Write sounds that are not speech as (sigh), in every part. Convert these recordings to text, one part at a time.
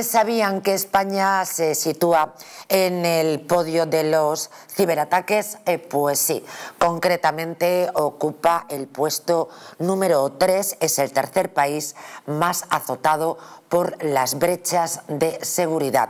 ¿Sabían que España se sitúa en el podio de los ciberataques? Eh, pues sí, concretamente ocupa el puesto número 3, es el tercer país más azotado por las brechas de seguridad.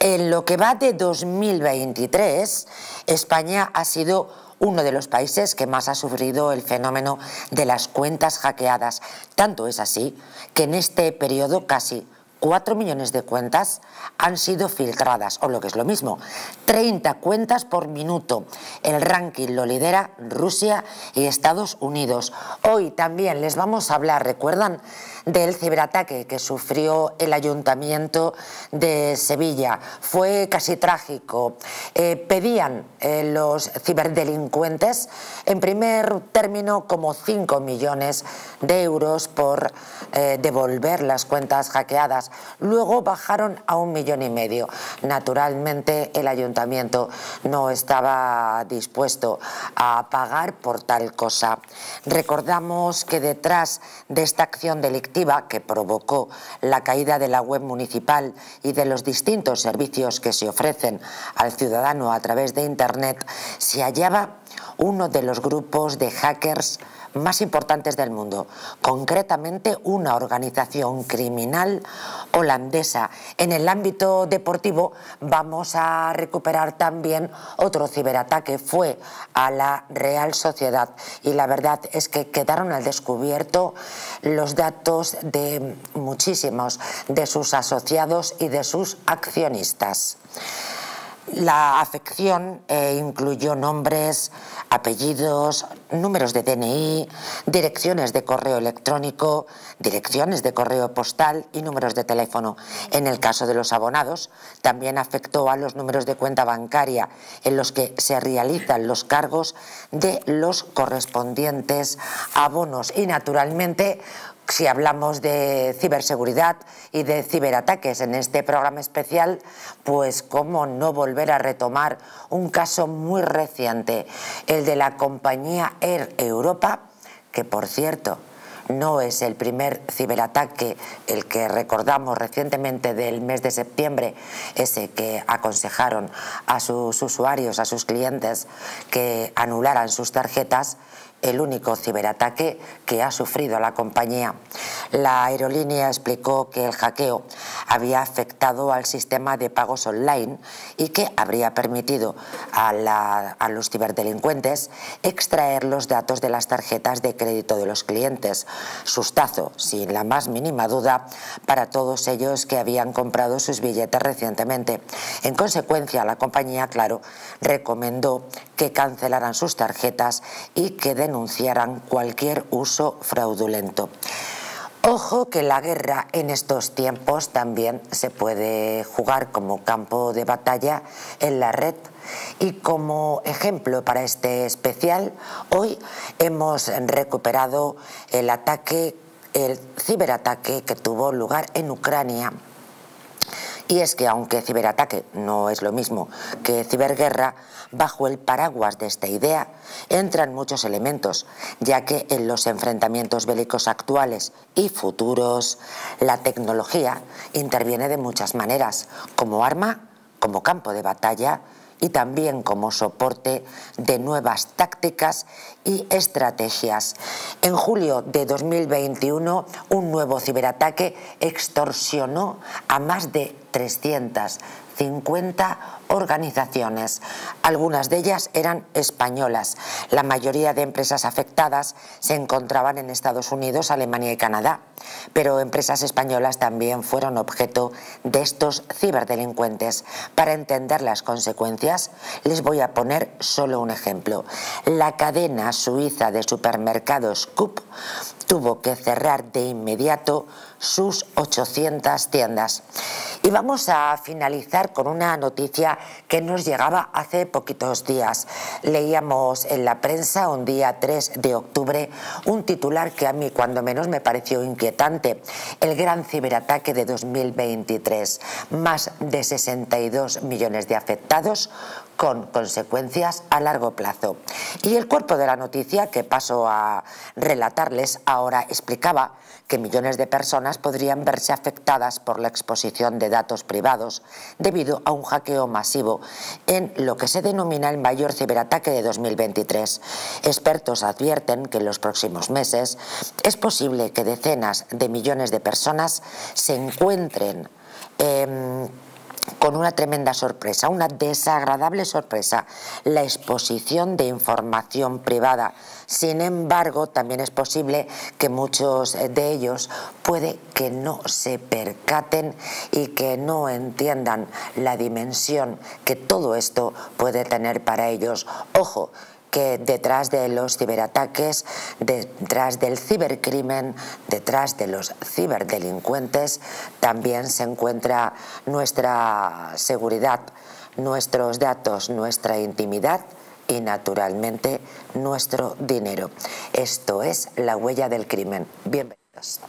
En lo que va de 2023, España ha sido uno de los países que más ha sufrido el fenómeno de las cuentas hackeadas. Tanto es así que en este periodo casi 4 millones de cuentas han sido filtradas, o lo que es lo mismo, 30 cuentas por minuto. El ranking lo lidera Rusia y Estados Unidos. Hoy también les vamos a hablar, ¿recuerdan? Del ciberataque que sufrió el ayuntamiento de Sevilla. Fue casi trágico. Eh, pedían eh, los ciberdelincuentes, en primer término, como 5 millones de euros por eh, devolver las cuentas hackeadas. Luego bajaron a un millón y medio. Naturalmente, el ayuntamiento no estaba dispuesto a pagar por tal cosa. Recordamos que detrás de esta acción delictiva que provocó la caída de la web municipal y de los distintos servicios que se ofrecen al ciudadano a través de Internet, se hallaba uno de los grupos de hackers más importantes del mundo, concretamente una organización criminal holandesa. En el ámbito deportivo vamos a recuperar también otro ciberataque, fue a la Real Sociedad y la verdad es que quedaron al descubierto los datos de muchísimos de sus asociados y de sus accionistas. La afección eh, incluyó nombres, apellidos, números de DNI, direcciones de correo electrónico, direcciones de correo postal y números de teléfono. En el caso de los abonados, también afectó a los números de cuenta bancaria en los que se realizan los cargos de los correspondientes abonos y naturalmente si hablamos de ciberseguridad y de ciberataques en este programa especial, pues cómo no volver a retomar un caso muy reciente, el de la compañía Air Europa, que por cierto no es el primer ciberataque, el que recordamos recientemente del mes de septiembre, ese que aconsejaron a sus usuarios, a sus clientes, que anularan sus tarjetas, el único ciberataque que ha sufrido la compañía. La aerolínea explicó que el hackeo había afectado al sistema de pagos online y que habría permitido a, los ciberdelincuentes extraer los datos de las tarjetas de crédito de los clientes. Sustazo, sin la más mínima duda, para todos ellos que habían comprado sus billetes recientemente. En consecuencia, la compañía, claro, recomendó que cancelaran sus tarjetas y que denunciaran cualquier uso fraudulento. Ojo que la guerra en estos tiempos también se puede jugar como campo de batalla en la red y como ejemplo para este especial, hoy hemos recuperado el ataque, el ciberataque que tuvo lugar en Ucrania y es que aunque ciberataque no es lo mismo que ciberguerra, bajo el paraguas de esta idea entran muchos elementos, ya que en los enfrentamientos bélicos actuales y futuros la tecnología interviene de muchas maneras, como arma, como campo de batalla y también como soporte de nuevas tácticas y estrategias. En julio de 2021, un nuevo ciberataque extorsionó a más de 350 organizaciones. Algunas de ellas eran españolas. La mayoría de empresas afectadas se encontraban en Estados Unidos, Alemania y Canadá. Pero empresas españolas también fueron objeto de estos ciberdelincuentes. Para entender las consecuencias, les voy a poner solo un ejemplo. La cadena suiza de supermercados Coop tuvo que cerrar de inmediato sus 800 tiendas. Y vamos a finalizar con una noticia que nos llegaba hace poquitos días. Leíamos en la prensa un día 3 de octubre un titular que a mí cuando menos me pareció inquietante. El gran ciberataque de 2023. Más de 62 millones de afectados con consecuencias a largo plazo. Y el cuerpo de la noticia que paso a relatarles ahora explicaba que millones de personas podrían verse afectadas por la exposición de datos privados debido a un hackeo masivo en lo que se denomina el mayor ciberataque de 2023. Expertos advierten que en los próximos meses es posible que decenas de millones de personas se encuentren em, con una tremenda sorpresa, una desagradable sorpresa, la exposición de información privada. Sin embargo, también es posible que muchos de ellos puede que no se percaten y que no entiendan la dimensión que todo esto puede tener para ellos. Ojo, que detrás de los ciberataques, detrás del cibercrimen, detrás de los ciberdelincuentes, también se encuentra nuestra seguridad, nuestros datos, nuestra intimidad y naturalmente nuestro dinero. Esto es la huella del crimen. Bienvenidos.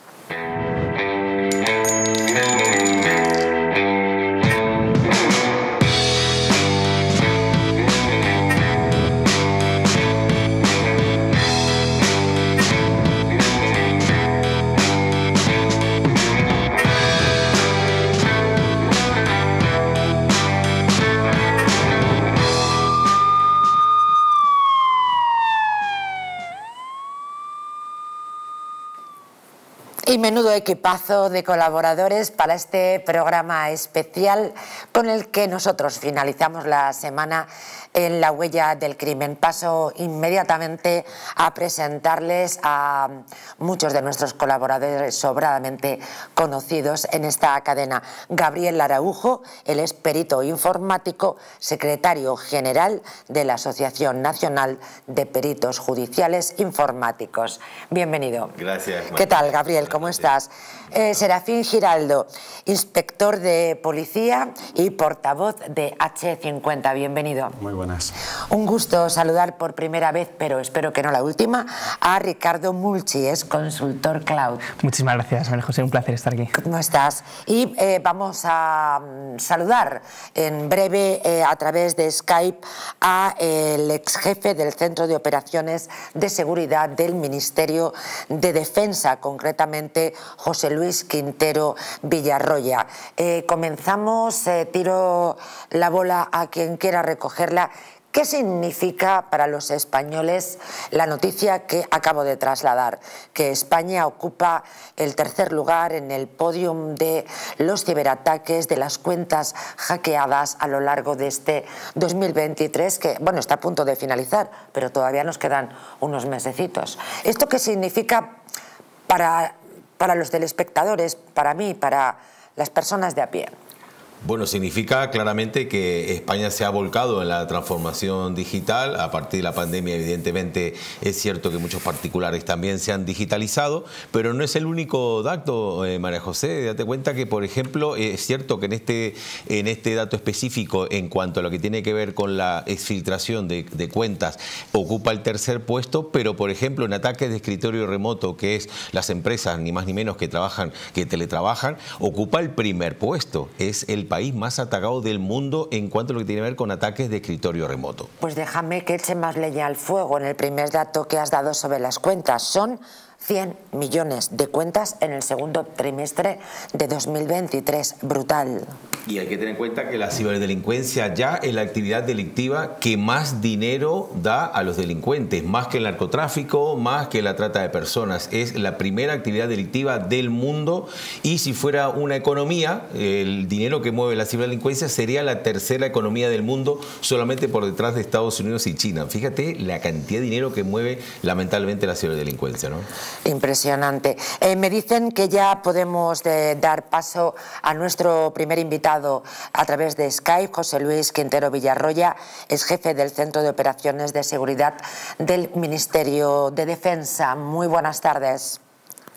Menudo equipazo de colaboradores para este programa especial con el que nosotros finalizamos la semana en la huella del crimen. Paso inmediatamente a presentarles a muchos de nuestros colaboradores sobradamente conocidos en esta cadena. Gabriel Araujo, él es perito informático, secretario general de la Asociación Nacional de Peritos Judiciales Informáticos. Bienvenido. Gracias. ¿Qué tal, Gabriel? ¿Cómo estás? Eh, Serafín Giraldo, inspector de policía y portavoz de H50. Bienvenido. Muy buenas. Un gusto saludar por primera vez, pero espero que no la última, a Ricardo Mulchi, es consultor cloud. Muchísimas gracias, María José, un placer estar aquí. ¿Cómo estás? Y eh, vamos a mm, saludar en breve eh, a través de Skype a el ex jefe del Centro de Operaciones de Seguridad del Ministerio de Defensa, concretamente José Luis Luis Quintero Villarroya. Eh, comenzamos, eh, tiro la bola a quien quiera recogerla. ¿Qué significa para los españoles la noticia que acabo de trasladar? Que España ocupa el tercer lugar en el podium de los ciberataques, de las cuentas hackeadas a lo largo de este 2023, que bueno, está a punto de finalizar, pero todavía nos quedan unos mesecitos. ¿Esto qué significa para para los telespectadores, para mí, para las personas de a pie? Bueno, significa claramente que España se ha volcado en la transformación digital. A partir de la pandemia, evidentemente, es cierto que muchos particulares también se han digitalizado, pero no es el único dato, eh, María José. Date cuenta que, por ejemplo, es cierto que en este, en este dato específico, en cuanto a lo que tiene que ver con la exfiltración de, de cuentas, ocupa el tercer puesto, pero, por ejemplo, en ataques de escritorio remoto, que es las empresas, ni más ni menos, que trabajan, que teletrabajan, ocupa el primer puesto. Es el país más atacado del mundo en cuanto a lo que tiene que ver con ataques de escritorio remoto. Pues déjame que eche más leña al fuego en el primer dato que has dado sobre las cuentas. Son 100 millones de cuentas en el segundo trimestre de 2023. Brutal. Y hay que tener en cuenta que la ciberdelincuencia ya es la actividad delictiva que más dinero da a los delincuentes, más que el narcotráfico, más que la trata de personas. Es la primera actividad delictiva del mundo y si fuera una economía, el dinero que mueve la ciberdelincuencia sería la tercera economía del mundo solamente por detrás de Estados Unidos y China. Fíjate la cantidad de dinero que mueve lamentablemente la ciberdelincuencia. ¿no? Impresionante. Eh, me dicen que ya podemos eh, dar paso a nuestro primer invitado a través de Skype, José Luis Quintero Villarroya, es jefe del Centro de Operaciones de Seguridad del Ministerio de Defensa. Muy buenas tardes.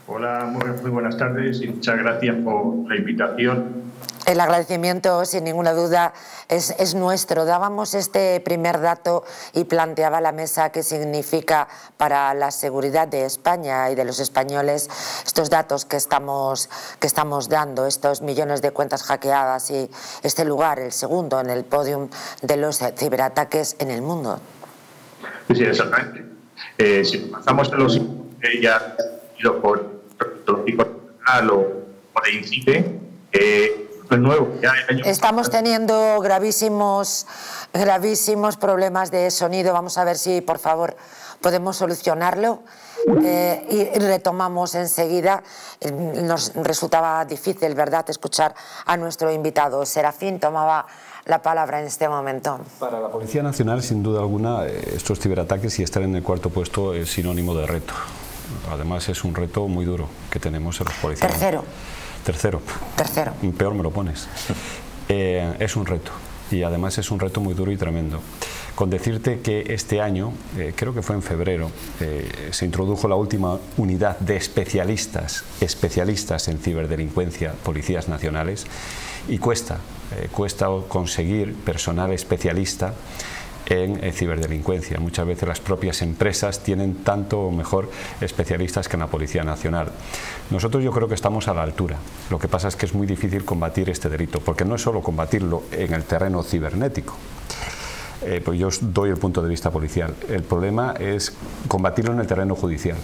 Hola, muy buenas tardes y muchas gracias por la invitación el agradecimiento, sin ninguna duda, es, nuestro. Dábamos este primer dato y planteaba la mesa qué significa para la seguridad de España y de los españoles estos datos que estamos, que estamos dando, estos millones de cuentas hackeadas y este lugar, el segundo en el podium de los ciberataques en el mundo. Sí, exactamente. Eh, si pasamos a los ya por lo donde incide eh, el nuevo. Estamos teniendo gravísimos, gravísimos problemas de sonido. Vamos a ver si, por favor, podemos solucionarlo. Eh, y retomamos enseguida. Nos resultaba difícil, ¿verdad?, escuchar a nuestro invitado. Serafín tomaba la palabra en este momento. Para la Policía Nacional, sin duda alguna, eh, estos ciberataques y estar en el cuarto puesto es sinónimo de reto. Además, es un reto muy duro que tenemos en los policías. Tercero. Tercero. Tercero. Peor me lo pones. Eh, es un reto y además es un reto muy duro y tremendo. Con decirte que este año, eh, creo que fue en febrero, se introdujo la última unidad de especialistas, especialistas en ciberdelincuencia, policías nacionales, y cuesta, eh, cuesta conseguir personal especialista en eh, ciberdelincuencia. Muchas veces las propias empresas tienen tanto o mejor especialistas que en la Policía Nacional. Nosotros yo creo que estamos a la altura. Lo que pasa es que es muy difícil combatir este delito, porque no es solo combatirlo en el terreno cibernético. Eh, pues yo doy el punto de vista policial. El problema es combatirlo en el terreno judicial.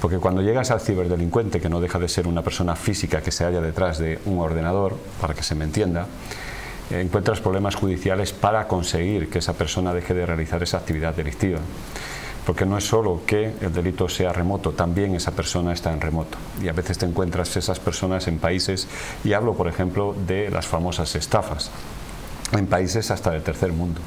Porque cuando llegas al ciberdelincuente, que no deja de ser una persona física que se halla detrás de un ordenador, para que se me entienda, encuentras problemas judiciales para conseguir que esa persona deje de realizar esa actividad delictiva. Porque no es solo que el delito sea remoto, también esa persona está en remoto. Y a veces te encuentras esas personas en países, y hablo por ejemplo de las famosas estafas, en países hasta del tercer mundo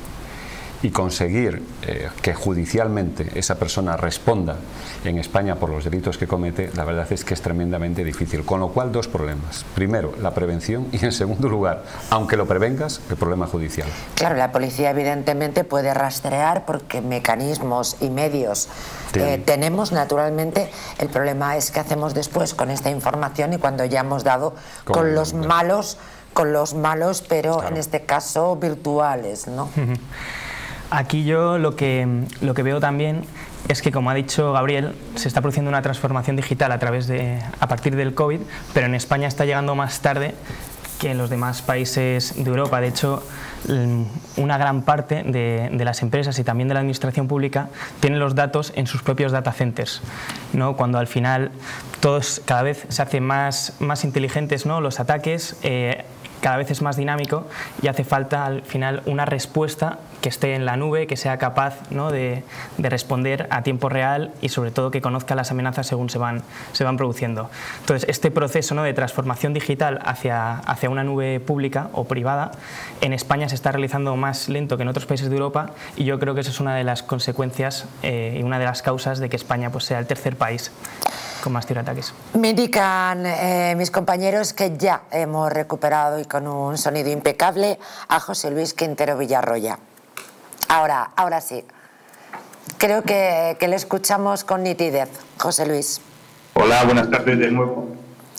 y conseguir eh, que judicialmente esa persona responda en España por los delitos que comete, la verdad es que es tremendamente difícil. Con lo cual, dos problemas. Primero, la prevención y en segundo lugar, aunque lo prevengas, el problema judicial. Claro, la policía evidentemente puede rastrear porque mecanismos y medios eh, tenemos naturalmente. El problema es qué hacemos después con esta información y cuando ya hemos dado con los malos con los malos, pero en este caso virtuales, ¿no? (laughs) Aquí yo lo que, lo que veo también es que, como ha dicho Gabriel, se está produciendo una transformación digital a, través de, a partir del COVID, pero en España está llegando más tarde que en los demás países de Europa. De hecho, una gran parte de, de, las empresas y también de la administración pública tienen los datos en sus propios data centers, ¿no? cuando al final todos cada vez se hacen más, más inteligentes ¿no? los ataques, eh, cada vez es más dinámico y hace falta al final una respuesta que esté en la nube, que sea capaz de, responder a tiempo real y sobre todo que conozca las amenazas según se van, se van produciendo. Entonces, este proceso ¿no? de transformación digital hacia, hacia una nube pública o privada en España se está realizando más lento que en otros países de Europa y yo creo que eso es una de las consecuencias eh, y una de las causas de que España pues, sea el tercer país con más ciberataques. Me indican eh, mis compañeros que ya hemos recuperado y con un sonido impecable a José Luis Quintero Villarroya. Ahora, ahora sí. Creo que, que le escuchamos con nitidez, José Luis. Hola, buenas tardes de nuevo.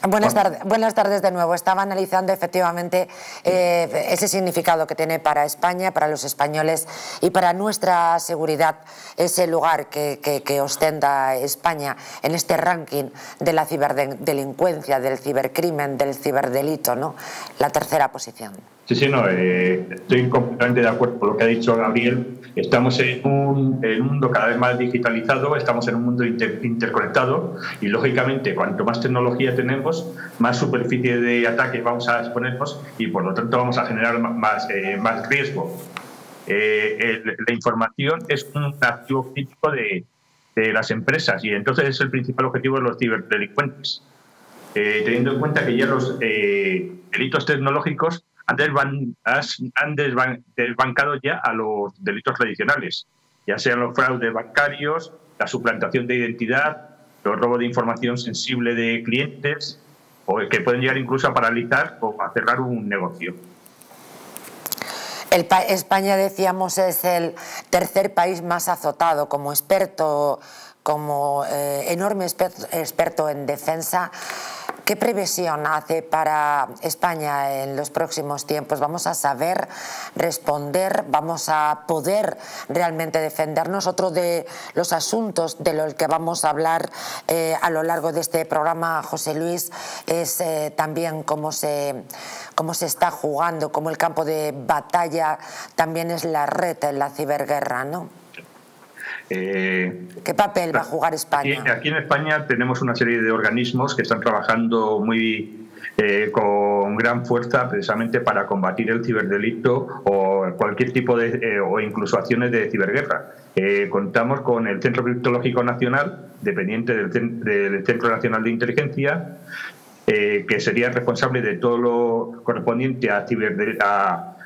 Buenas tardes, buenas tardes de nuevo. Estaba analizando efectivamente eh, ese significado que tiene para España, para los españoles y para nuestra seguridad, ese lugar que, que, ostenta España en este ranking de la ciberdelincuencia, del cibercrimen, del ciberdelito, ¿no? La tercera posición. Sí, sí, no, eh, estoy completamente de acuerdo con lo que ha dicho Gabriel. Estamos en un, mundo cada vez más digitalizado, estamos en un mundo interconectado y, lógicamente, cuanto más tecnología tenemos, más superficie de ataque vamos a exponernos y, por lo tanto, vamos a generar más, eh, más riesgo. Eh, la información es un activo crítico de, de, las empresas y entonces es el principal objetivo de los ciberdelincuentes. teniendo en cuenta que ya los delitos tecnológicos han, desbancado ya a los delitos tradicionales, ya sean los fraudes bancarios, la suplantación de identidad, los robos de información sensible de clientes, o que pueden llegar incluso a paralizar o a cerrar un negocio. El España, decíamos, es el tercer país más azotado como experto, como eh, enorme experto en defensa. ¿Qué previsión hace para España en los próximos tiempos? ¿Vamos a saber responder? ¿Vamos a poder realmente defendernos? Otro de los asuntos de los que vamos a hablar eh, a lo largo de este programa, José Luis, es eh, también cómo se, cómo se está jugando, cómo el campo de batalla también es la red en la ciberguerra, ¿no? ¿Qué papel va a jugar España? aquí en España tenemos una serie de organismos que están trabajando muy eh, con gran fuerza precisamente para combatir el ciberdelito o cualquier tipo de, eh, o incluso acciones de ciberguerra. Eh, contamos con el Centro Criptológico Nacional, dependiente del, Centro Nacional de Inteligencia, que sería responsable de todo lo correspondiente a,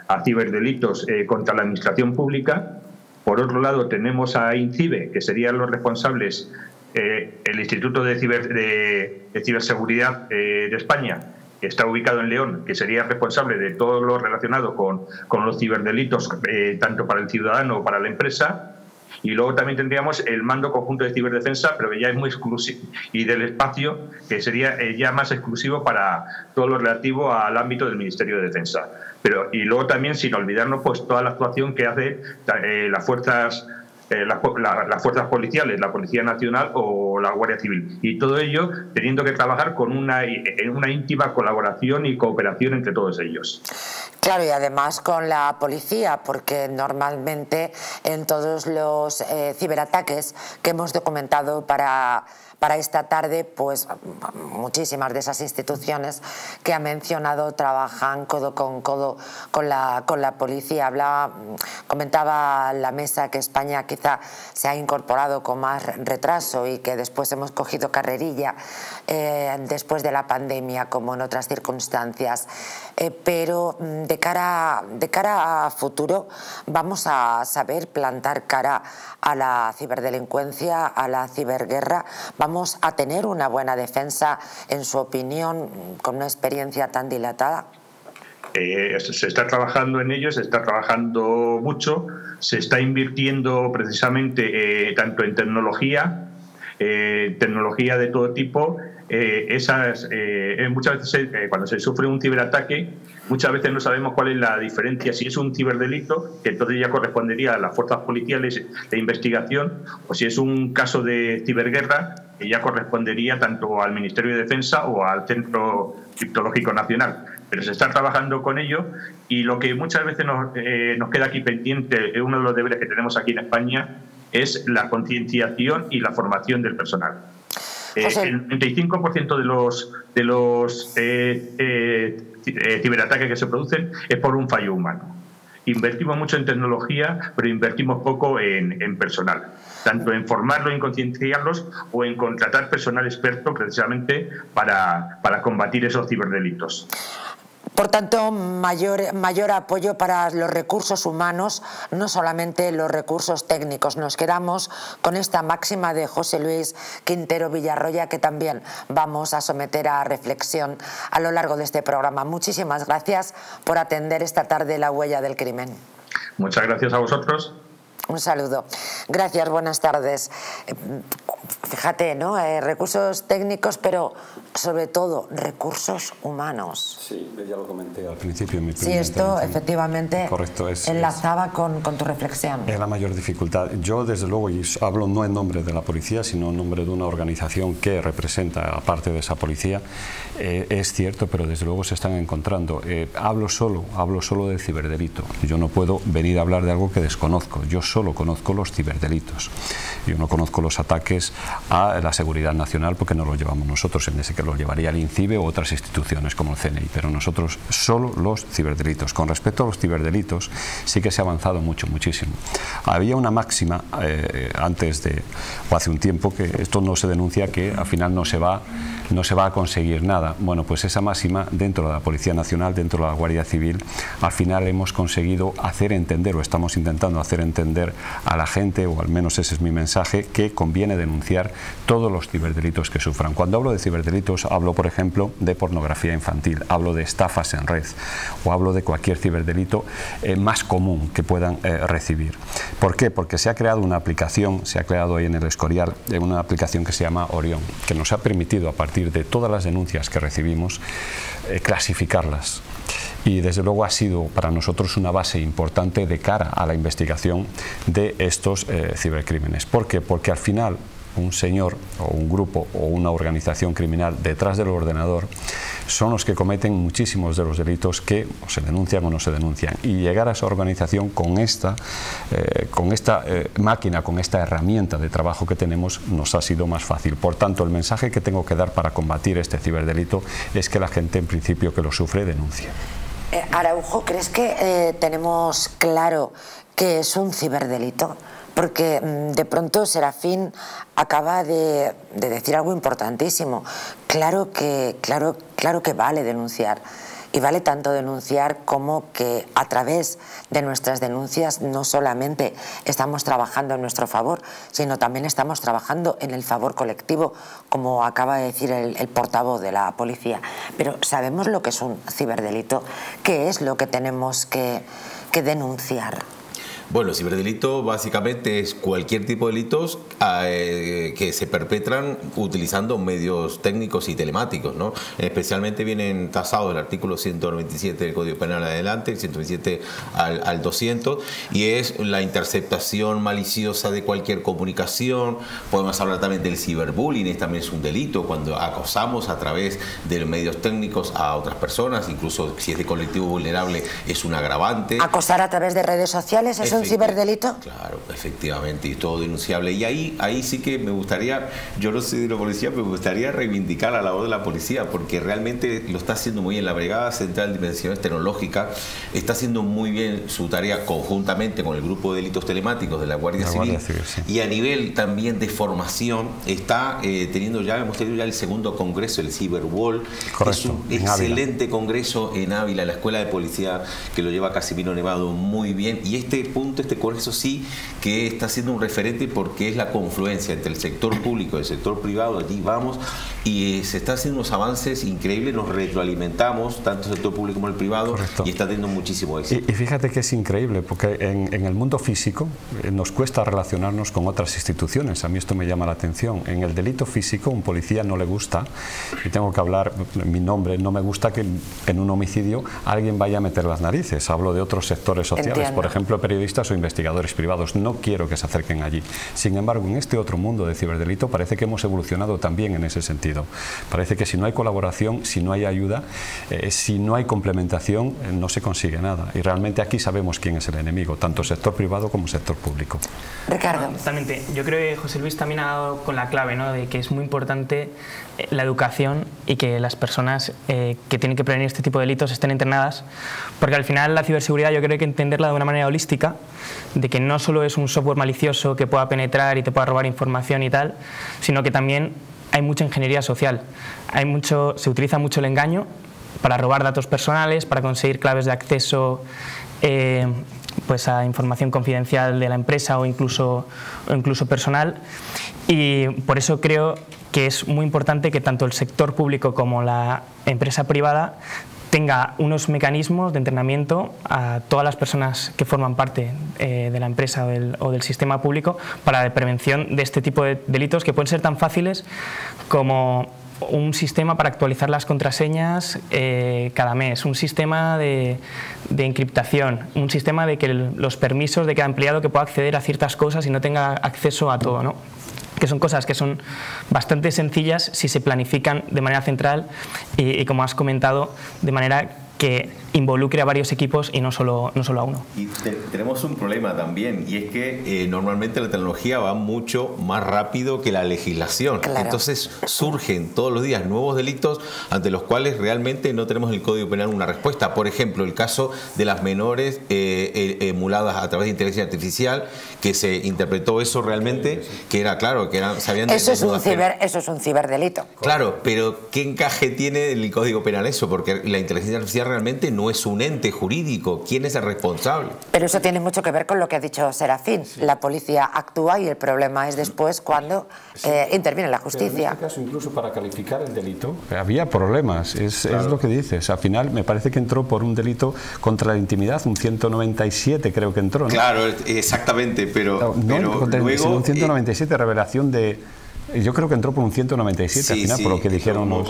a ciberdelitos contra la administración pública. Por otro lado, tenemos a INCIBE, que serían los responsables el Instituto de, Ciberseguridad de España, que está ubicado en León, que sería responsable de todo lo relacionado con, con los ciberdelitos, eh, tanto para el ciudadano como para la empresa. Y luego también tendríamos el mando conjunto de ciberdefensa, pero que ya es muy exclusivo, y del espacio, que sería eh, ya más exclusivo para todo lo relativo al ámbito del Ministerio de Defensa. Pero, y luego también, sin olvidarnos, pues toda la actuación que hace eh, las fuerzas eh, las fuerzas policiales, la Policía Nacional o la Guardia Civil. Y todo ello teniendo que trabajar con una, en una íntima colaboración y cooperación entre todos ellos. Claro, y además con la policía, porque normalmente en todos los eh, ciberataques que hemos documentado para para esta tarde, pues muchísimas de esas instituciones que ha mencionado trabajan codo con codo con la, con la policía. Hablaba, comentaba la mesa que España quizá se ha incorporado con más retraso y que después hemos cogido carrerilla eh, después de la pandemia, como en otras circunstancias. Eh, pero mm, de cara, de cara a futuro vamos a saber plantar cara a la ciberdelincuencia, a la ciberguerra. Vamos a tener una buena defensa, en su opinión, con una experiencia tan dilatada. Eh, se está trabajando en ello, se está trabajando mucho, se está invirtiendo precisamente eh, tanto en tecnología, tecnología de todo tipo, eh, esas, eh, muchas veces eh, cuando se sufre un ciberataque, muchas veces no sabemos cuál es la diferencia, si es un ciberdelito, que entonces ya correspondería a las fuerzas policiales de investigación, o si es un caso de ciberguerra, que ya correspondería tanto al Ministerio de Defensa o al Centro Criptológico Nacional. Pero se está trabajando con ello y lo que muchas veces nos, nos queda aquí pendiente, es uno de los deberes que tenemos aquí en España, es la concienciación y la formación del personal. Eh, el 95% de los, de los eh, eh, ciberataques que se producen es por un fallo humano. Invertimos mucho en tecnología, pero invertimos poco en, en personal, tanto en formarlos, en concienciarlos o en contratar personal experto precisamente para, para combatir esos ciberdelitos. Por tanto, mayor, mayor apoyo para los recursos humanos, no solamente los recursos técnicos. Nos quedamos con esta máxima de José Luis Quintero Villarroya que también vamos a someter a reflexión a lo largo de este programa. Muchísimas gracias por atender esta tarde la huella del crimen. Muchas gracias a vosotros. Un saludo. Gracias, buenas tardes. Fíjate, ¿no? Eh, recursos técnicos, pero sobre todo recursos humanos. Sí, ya lo comenté al principio. mi sí, esto efectivamente Correcto, es, enlazaba con, con, tu reflexión. Es la mayor dificultad. Yo, desde luego, y hablo no en nombre de la policía, sino en nombre de una organización que representa a parte de esa policía, eh, es cierto, pero desde luego se están encontrando. Eh, hablo solo, hablo solo del ciberdelito. Yo no puedo venir a hablar de algo que desconozco. Yo solo conozco los ciberdelitos. Yo no conozco los ataques a la seguridad nacional porque no los llevamos nosotros, en ese que los llevaría el INCIBE u otras instituciones como el CNI, pero nosotros solo los ciberdelitos. Con respecto a los ciberdelitos, sí que se ha avanzado mucho, muchísimo. Había una máxima eh, antes de, o hace un tiempo, que esto no se denuncia, que al final no se va no se va a conseguir nada. Bueno, pues esa máxima dentro de la Policía Nacional, dentro de la Guardia Civil, al final hemos conseguido hacer entender, o estamos intentando hacer entender a la gente, o al menos ese es mi mensaje, que conviene denunciar todos los ciberdelitos que sufran. Cuando hablo de ciberdelitos, hablo, por ejemplo, de pornografía infantil, hablo de estafas en red, o hablo de cualquier ciberdelito eh, más común que puedan eh, recibir. ¿Por qué? Porque se ha creado una aplicación, se ha creado ahí en el Escorial, eh, una aplicación que se llama Orión, que nos ha permitido a partir de todas las denuncias que recibimos, clasificarlas. Y desde luego ha sido para nosotros una base importante de cara a la investigación de estos eh, cibercrímenes. ¿Por qué? Porque al final un señor o un grupo o una organización criminal detrás del ordenador son los que cometen muchísimos de los delitos que se denuncian o no se denuncian. Y llegar a esa organización con esta, eh, con esta eh, máquina, con esta herramienta de trabajo que tenemos, nos ha sido más fácil. Por tanto, el mensaje que tengo que dar para combatir este ciberdelito es que la gente, en principio, que lo sufre, denuncie. Eh, Araujo, ¿crees que tenemos claro que es un ciberdelito? Porque mm, de pronto Serafín acaba de, decir algo importantísimo. Claro que, claro, claro que vale denunciar. Y vale tanto denunciar como que a través de nuestras denuncias no solamente estamos trabajando en nuestro favor, sino también estamos trabajando en el favor colectivo, como acaba de decir el, portavoz de la policía. Pero ¿sabemos lo que es un ciberdelito? ¿Qué es lo que tenemos que denunciar? Bueno, ciberdelito básicamente es cualquier tipo de delitos eh, que se perpetran utilizando medios técnicos y telemáticos, ¿no? Especialmente vienen tasados el artículo 197 del Código Penal adelante, el 127 al, al 200, y es la interceptación maliciosa de cualquier comunicación. Podemos hablar también del ciberbullying, este también es un delito cuando acosamos a través de medios técnicos a otras personas, incluso si es de colectivo vulnerable es un agravante. Acosar a través de redes sociales, eso un ciberdelito? Claro, efectivamente, y todo denunciable. Y ahí, ahí sí que me gustaría, yo no soy de la policía, pero me gustaría reivindicar la labor de la policía, porque realmente lo está haciendo muy bien. La Brigada Central de Dimensiones Tecnológicas está haciendo muy bien su tarea conjuntamente con el grupo de delitos telemáticos de la Guardia Civil. Y a nivel también de formación, está eh, teniendo ya, hemos tenido ya el segundo congreso, el Cyberwall. es un excelente congreso en Ávila, la Escuela de Policía que lo lleva Casimiro Nevado muy bien. Y este punto este Congreso sí que está siendo un referente porque es la confluencia entre el sector público y el sector privado, allí vamos y eh, se está haciendo unos avances increíbles, nos retroalimentamos, tanto el sector público como el privado, y está teniendo muchísimo éxito. Y, fíjate que es increíble, porque en, el mundo físico eh, nos cuesta relacionarnos con otras instituciones, a mí esto me llama la atención. En el delito físico, un policía no le gusta, y tengo que hablar mi nombre, no me gusta que en un homicidio alguien vaya a meter las narices, hablo de otros sectores sociales, por ejemplo, periodistas o investigadores privados, no quiero que se acerquen allí. Sin embargo, en este otro mundo de ciberdelito parece que hemos evolucionado también en ese sentido. Parece que si no hay colaboración, si no hay ayuda, eh, si no hay complementación, eh, no se consigue nada. Y realmente aquí sabemos quién es el enemigo, tanto sector privado como sector público. Ricardo. Totalmente. Yo creo que José Luis también ha dado con la clave ¿no? de que es muy importante la educación y que las personas que tienen que prevenir este tipo de delitos estén entrenadas, porque al final la ciberseguridad yo creo que hay que entenderla de una manera holística, de que no solo es un software malicioso que pueda penetrar y te pueda robar información y tal, sino que también hay mucha ingeniería social. Hay mucho, se utiliza mucho el engaño para robar datos personales, para conseguir claves de acceso eh, pues a información confidencial de la empresa o incluso, o incluso personal. Y por eso creo que es muy importante que tanto el sector público como la empresa privada tenga unos mecanismos de entrenamiento a todas las personas que forman parte eh, de la empresa o del, sistema público para la prevención de este tipo de delitos que pueden ser tan fáciles como un sistema para actualizar las contraseñas eh, cada mes, un sistema de, de, encriptación, un sistema de que los permisos de cada empleado que pueda acceder a ciertas cosas y no tenga acceso a todo. ¿no? Que son cosas que son bastante sencillas si se planifican de manera central y, y como has comentado, de manera que involucre a varios equipos y no solo, no solo a uno. Y tenemos un problema también, y es que eh, normalmente la tecnología va mucho más rápido que la legislación. Entonces surgen todos los días nuevos delitos ante los cuales realmente no tenemos el Código Penal una respuesta. Por ejemplo, el caso de las menores eh, eh, emuladas a través de inteligencia artificial, que se interpretó eso realmente, que era claro, que eran, sabían eso es, un ciber, eso es un ciberdelito. Claro, pero ¿qué encaje tiene el Código Penal eso? Porque la inteligencia artificial realmente no no es un ente jurídico. ¿Quién es el responsable? Pero eso tiene mucho que ver con lo que ha dicho Serafín. La policía actúa y el problema es después cuando eh, interviene la justicia. en este caso, incluso para calificar el delito, había problemas. Es, lo que dices. Al final, me parece que entró por un delito contra la intimidad, un 197 creo que entró. Claro, exactamente, pero, no, pero luego, un 197 revelación de Yo creo que entró por un 197 al final, por lo que dijeron.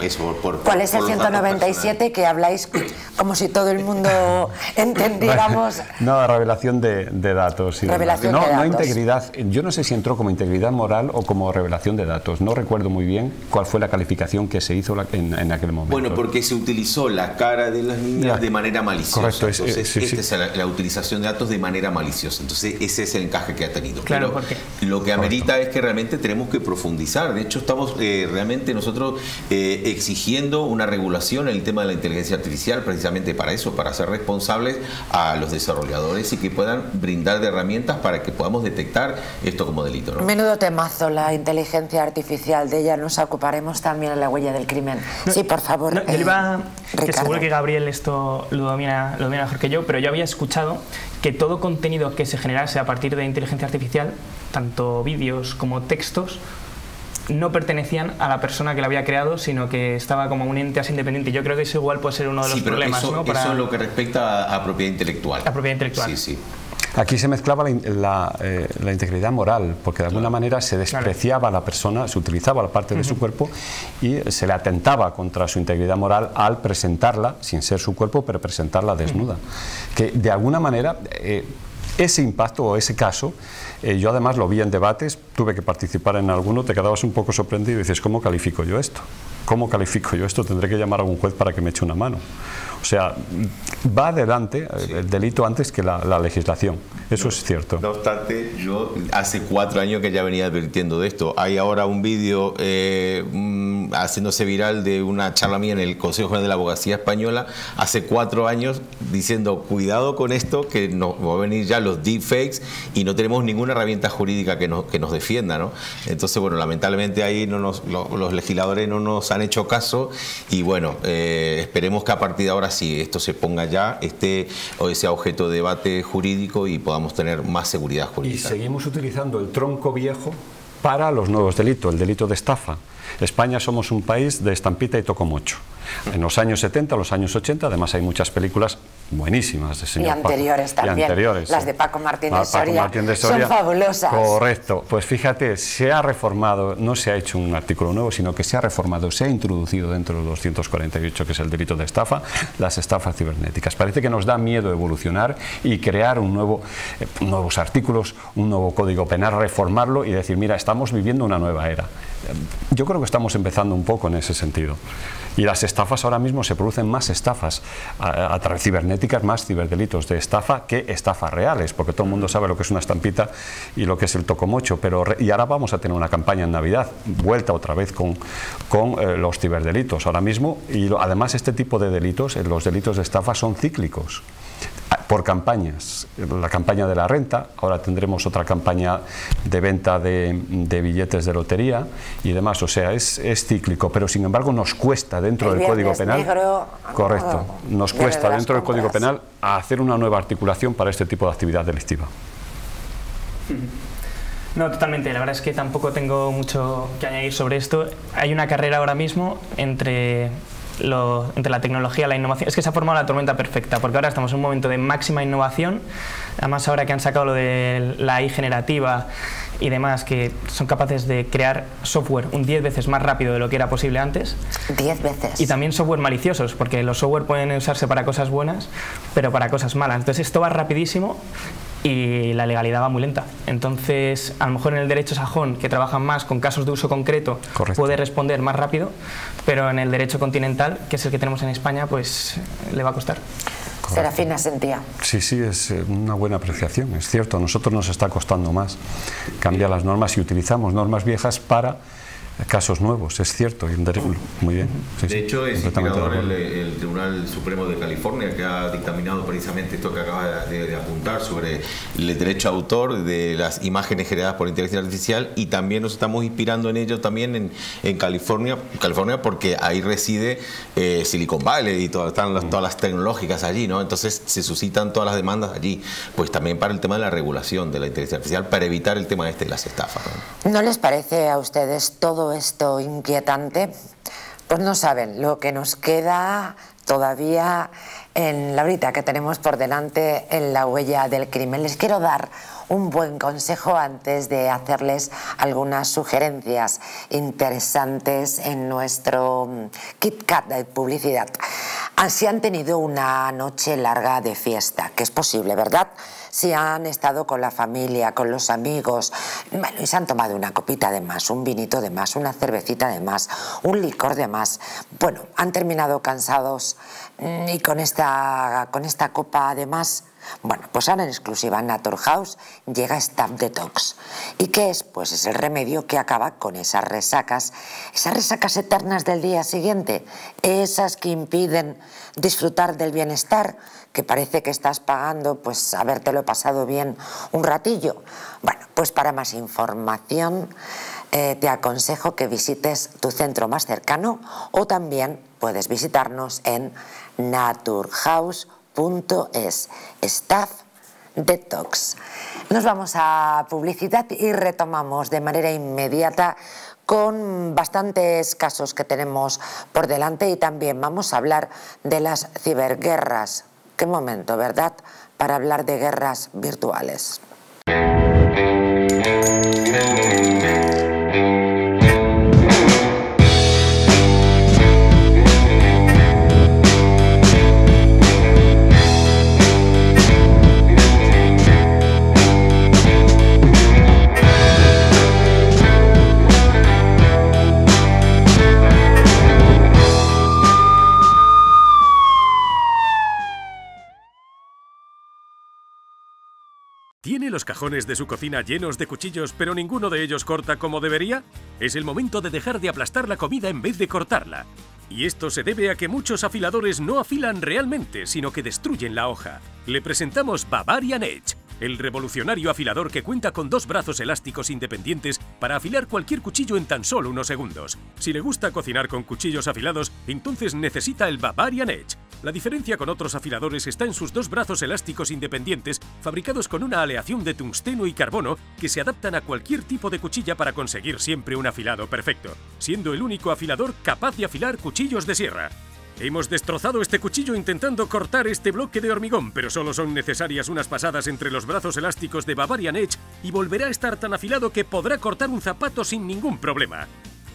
¿Cuál es el 197 que habláis como si todo el mundo (laughs) entendiéramos? No, revelación de, datos. revelación no, de datos. no integridad. Yo no sé si entró como integridad moral o como revelación de datos. No recuerdo muy bien cuál fue la calificación que se hizo en, aquel momento. Bueno, porque se utilizó la cara de las niñas de manera maliciosa. Correcto, Entonces, esta es la, utilización de datos de manera maliciosa. Entonces, ese es el encaje que ha tenido. Claro, porque... Lo que amerita es que realmente tenemos que profundizar. De hecho, estamos eh, realmente nosotros eh, exigiendo una regulación en el tema de la inteligencia artificial precisamente para eso, para ser responsables a los desarrolladores y que puedan brindar de herramientas para que podamos detectar esto como delito. Menudo temazo la inteligencia artificial, de ella nos ocuparemos también en la huella del crimen. sí, por favor. No, iba, eh, que seguro que Gabriel esto lo domina, lo domina mejor que yo, pero yo había escuchado que todo contenido que se generase a partir de inteligencia artificial, tanto vídeos como textos, no pertenecían a la persona que la había creado, sino que estaba como un ente así independiente. Yo creo que eso igual puede ser uno de los problemas. Eso, ¿no? Para... eso es lo que respecta a, propiedad intelectual. A propiedad intelectual. Sí, sí. Aquí se mezclaba la, eh, integridad moral, porque de alguna manera se despreciaba a la persona, se utilizaba la parte de su cuerpo y se le atentaba contra su integridad moral al presentarla, sin ser su cuerpo, pero presentarla desnuda. Que de alguna manera eh, ese impacto o ese caso, eh, yo además lo vi en debates, tuve que participar en alguno, te quedabas un poco sorprendido y dices, ¿cómo califico yo esto? ¿Cómo califico yo esto? Tendré que llamar a algún juez para que me eche una mano. O sea, va adelante el delito antes que la, legislación. Eso es cierto. No obstante, yo hace cuatro años que ya venía advirtiendo de esto. Hay ahora un vídeo eh, haciéndose viral de una charla mía en el Consejo General de la Abogacía Española hace cuatro años diciendo cuidado con esto que nos va a venir ya los deepfakes y no tenemos ninguna herramienta jurídica que nos, que nos defienda. ¿no? Entonces, bueno, lamentablemente ahí no nos, los, legisladores no nos han hecho caso y bueno, eh, esperemos que a partir de ahora si esto se ponga ya, esté o sea objeto de debate jurídico y podamos tener más seguridad jurídica. Y seguimos utilizando el tronco viejo para los nuevos delitos, el delito de estafa. España somos un país de estampita y tocomocho. En los años 70, los años 80, además hay muchas películas buenísimas de señor Y anteriores también. Y anteriores, Las de Paco Martín, de, Soria, son fabulosas. Correcto. Pues fíjate, se ha reformado, no se ha hecho un artículo nuevo, sino que se ha reformado, se ha introducido dentro del 248, que es el delito de estafa, las estafas cibernéticas. Parece que nos da miedo evolucionar y crear un nuevo, eh, nuevos artículos, un nuevo código penal, reformarlo y decir, mira, estamos viviendo una nueva era. Yo creo que estamos empezando un poco en ese sentido. Y las estafas ahora mismo se producen más estafas a, través cibernéticas, más ciberdelitos de estafa que estafas reales, porque todo el mundo sabe lo que es una estampita y lo que es el tocomocho. Pero, y ahora vamos a tener una campaña en Navidad, vuelta otra vez con, con eh, los ciberdelitos ahora mismo. Y además este tipo de delitos, eh, los delitos de estafa son cíclicos por campañas. La campaña de la renta, ahora tendremos otra campaña de venta de, billetes de lotería y demás. O sea, es, cíclico, pero sin embargo nos cuesta dentro del Código Penal. correcto, nos cuesta dentro del Código Penal hacer una nueva articulación para este tipo de actividad delictiva. No, totalmente. La verdad es que tampoco tengo mucho que añadir sobre esto. Hay una carrera ahora mismo entre entre la tecnología y la innovación. Es que se ha formado la tormenta perfecta, porque ahora estamos en un momento de máxima innovación, además ahora que han sacado lo de la I generativa y demás, que son capaces de crear software un 10 veces más rápido de lo que era posible antes. 10 veces. Y también software maliciosos, porque los software pueden usarse para cosas buenas, pero para cosas malas. Entonces esto va rapidísimo y la legalidad va muy lenta. Entonces, a lo mejor en el derecho sajón, que trabajan más con casos de uso concreto, puede responder más rápido, pero en el derecho continental, que es el que tenemos en España, pues le va a costar. Serafina sentía. Sí, sí, es eh, una buena apreciación, es cierto. A nosotros nos está costando más cambiar las normas y utilizamos normas viejas para casos nuevos, es cierto, muy bien. de hecho, es el, el, Tribunal Supremo de California que ha dictaminado precisamente esto que acaba de, apuntar sobre el derecho a autor de las imágenes generadas por inteligencia artificial y también nos estamos inspirando en ello también en, en California, California porque ahí reside eh, Silicon Valley y todas, están las, todas las tecnológicas allí, ¿no? Entonces se suscitan todas las demandas allí, pues también para el tema de la regulación de la inteligencia artificial para evitar el tema este de las estafas. ¿No les parece a ustedes todo esto inquietante, pues no saben lo que nos queda todavía en la horita que tenemos por delante en la huella del crimen. Les quiero dar un buen consejo antes de hacerles algunas sugerencias interesantes en nuestro mm, KitKat de publicidad. Así han tenido una noche larga de fiesta, que es posible, ¿verdad? Si han estado con la familia, con los amigos, bueno, y se han tomado una copita de más, un vinito de más, una cervecita de más, un licor de más. Bueno, han terminado cansados y con esta, con esta copa de más bueno, pues ahora en exclusiva Naturhaus llega Stab Detox. ¿Y qué es? Pues es el remedio que acaba con esas resacas, esas resacas eternas del día siguiente, esas que impiden disfrutar del bienestar, que parece que estás pagando, pues habértelo pasado bien un ratillo. Bueno, pues para más información eh, te aconsejo que visites tu centro más cercano o también puedes visitarnos en naturhaus.com es Staff Detox. Nos vamos a publicidad y retomamos de manera inmediata con bastantes casos que tenemos por delante y también vamos a hablar de las ciberguerras. Qué momento, ¿verdad? Para hablar de guerras virtuales. Los cajones de su cocina llenos de cuchillos pero ninguno de ellos corta como debería? Es el momento de dejar de aplastar la comida en vez de cortarla. Y esto se debe a que muchos afiladores no afilan realmente, sino que destruyen la hoja. Le presentamos Bavarian Edge, el revolucionario afilador que cuenta con dos brazos elásticos independientes para afilar cualquier cuchillo en tan solo unos segundos. Si le gusta cocinar con cuchillos afilados, entonces necesita el Bavarian Edge. La diferencia con otros afiladores está en sus dos brazos elásticos independientes fabricados con una aleación de tungsteno y carbono que se adaptan a cualquier tipo de cuchilla para conseguir siempre un afilado perfecto, siendo el único afilador capaz de afilar cuchillos de sierra. Hemos destrozado este cuchillo intentando cortar este bloque de hormigón, pero solo son necesarias unas pasadas entre los brazos elásticos de Bavarian Edge y volverá a estar tan afilado que podrá cortar un zapato sin ningún problema.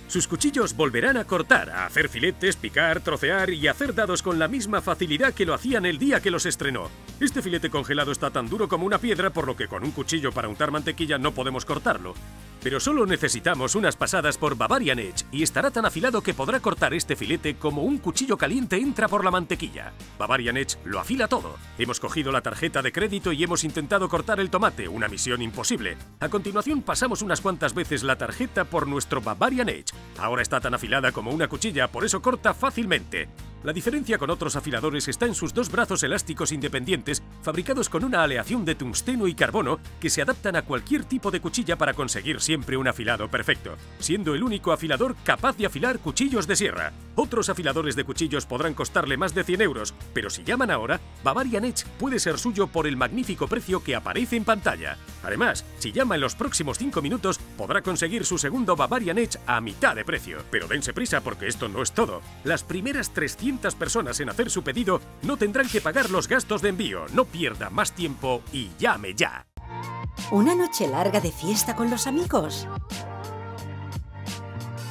Sus cuchillos volverán a cortar, a hacer filetes, picar, trocear y hacer dados con la misma facilidad que lo hacían el día que los estrenó. Este filete congelado está tan duro como una piedra, por lo que con un cuchillo para untar mantequilla no podemos cortarlo. Pero solo necesitamos unas pasadas por Bavarian Edge y estará tan afilado que podrá cortar este filete como un cuchillo caliente entra por la mantequilla. Bavarian Edge lo afila todo. Hemos cogido la tarjeta de crédito y hemos intentado cortar el tomate, una misión imposible. A continuación pasamos unas cuantas veces la tarjeta por nuestro Bavarian Edge. Ahora está tan afilada como una cuchilla, por eso corta fácilmente. La diferencia con otros afiladores está en sus dos brazos elásticos independientes fabricados con una aleación de tungsteno y carbono que se adaptan a cualquier tipo de cuchilla para conseguir siempre un afilado perfecto, siendo el único afilador capaz de afilar cuchillos de sierra. Otros afiladores de cuchillos podrán costarle más de 100 euros, pero si llaman ahora, Bavarian Edge puede ser suyo por el magnífico precio que aparece en pantalla. Además, si llama en los próximos 5 minutos, podrá conseguir su segundo Bavarian Edge a mitad de precio. Pero dense prisa porque esto no es todo. Las primeras 300 personas en hacer su pedido no tendrán que pagar los gastos de envío. No pierda más tiempo y llame ya. ¿Una noche larga de fiesta con los amigos?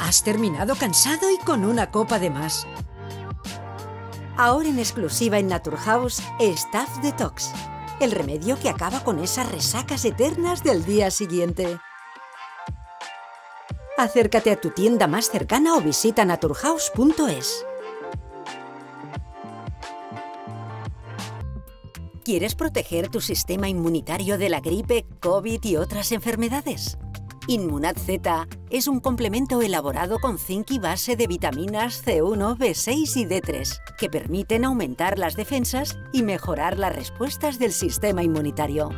Has terminado cansado y con una copa de más. Ahora en exclusiva en Naturhaus, Staff Detox. El remedio que acaba con esas resacas eternas del día siguiente. Acércate a tu tienda más cercana o visita naturhaus.es. ¿Quieres proteger tu sistema inmunitario de la gripe, COVID y otras enfermedades? Inmunad Z es un complemento elaborado con zinc y base de vitaminas C1, B6 y D3 que permiten aumentar las defensas y mejorar las respuestas del sistema inmunitario.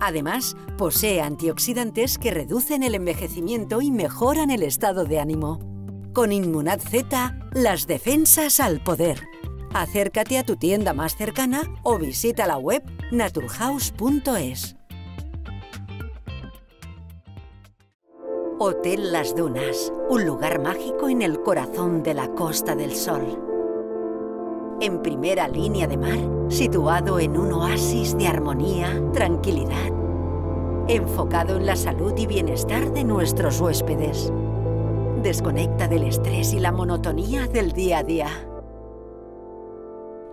Además, posee antioxidantes que reducen el envejecimiento y mejoran el estado de ánimo. Con Inmunad Z, las defensas al poder. Acércate a tu tienda más cercana o visita la web naturhaus.es. Hotel Las Dunas, un lugar mágico en el corazón de la Costa del Sol. En primera línea de mar, situado en un oasis de armonía, tranquilidad enfocado en la salud y bienestar de nuestros huéspedes. Desconecta del estrés y la monotonía del día a día.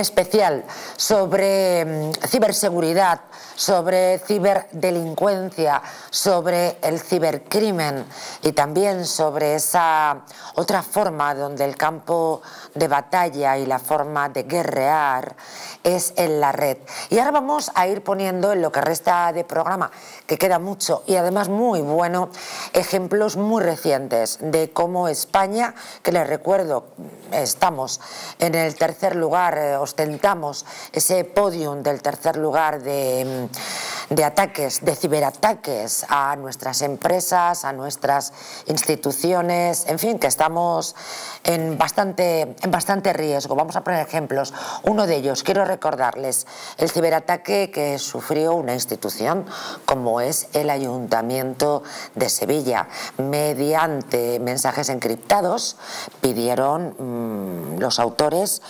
Especial sobre mm, ciberseguridad, sobre ciberdelincuencia, sobre el cibercrimen y también sobre esa otra forma donde el campo de batalla y la forma de guerrear es en la red. Y ahora vamos a ir poniendo en lo que resta de programa, que queda mucho y además muy bueno, ejemplos muy recientes de cómo España, que les recuerdo, estamos en el tercer lugar, eh, ostentamos ese podium del tercer lugar de, ataques, de ciberataques a nuestras empresas, a nuestras instituciones, en fin, que estamos en bastante, en bastante riesgo. Vamos a poner ejemplos. Uno de ellos, quiero recordarles el ciberataque que sufrió una institución como es el Ayuntamiento de Sevilla. Mediante mensajes encriptados pidieron mm, los autores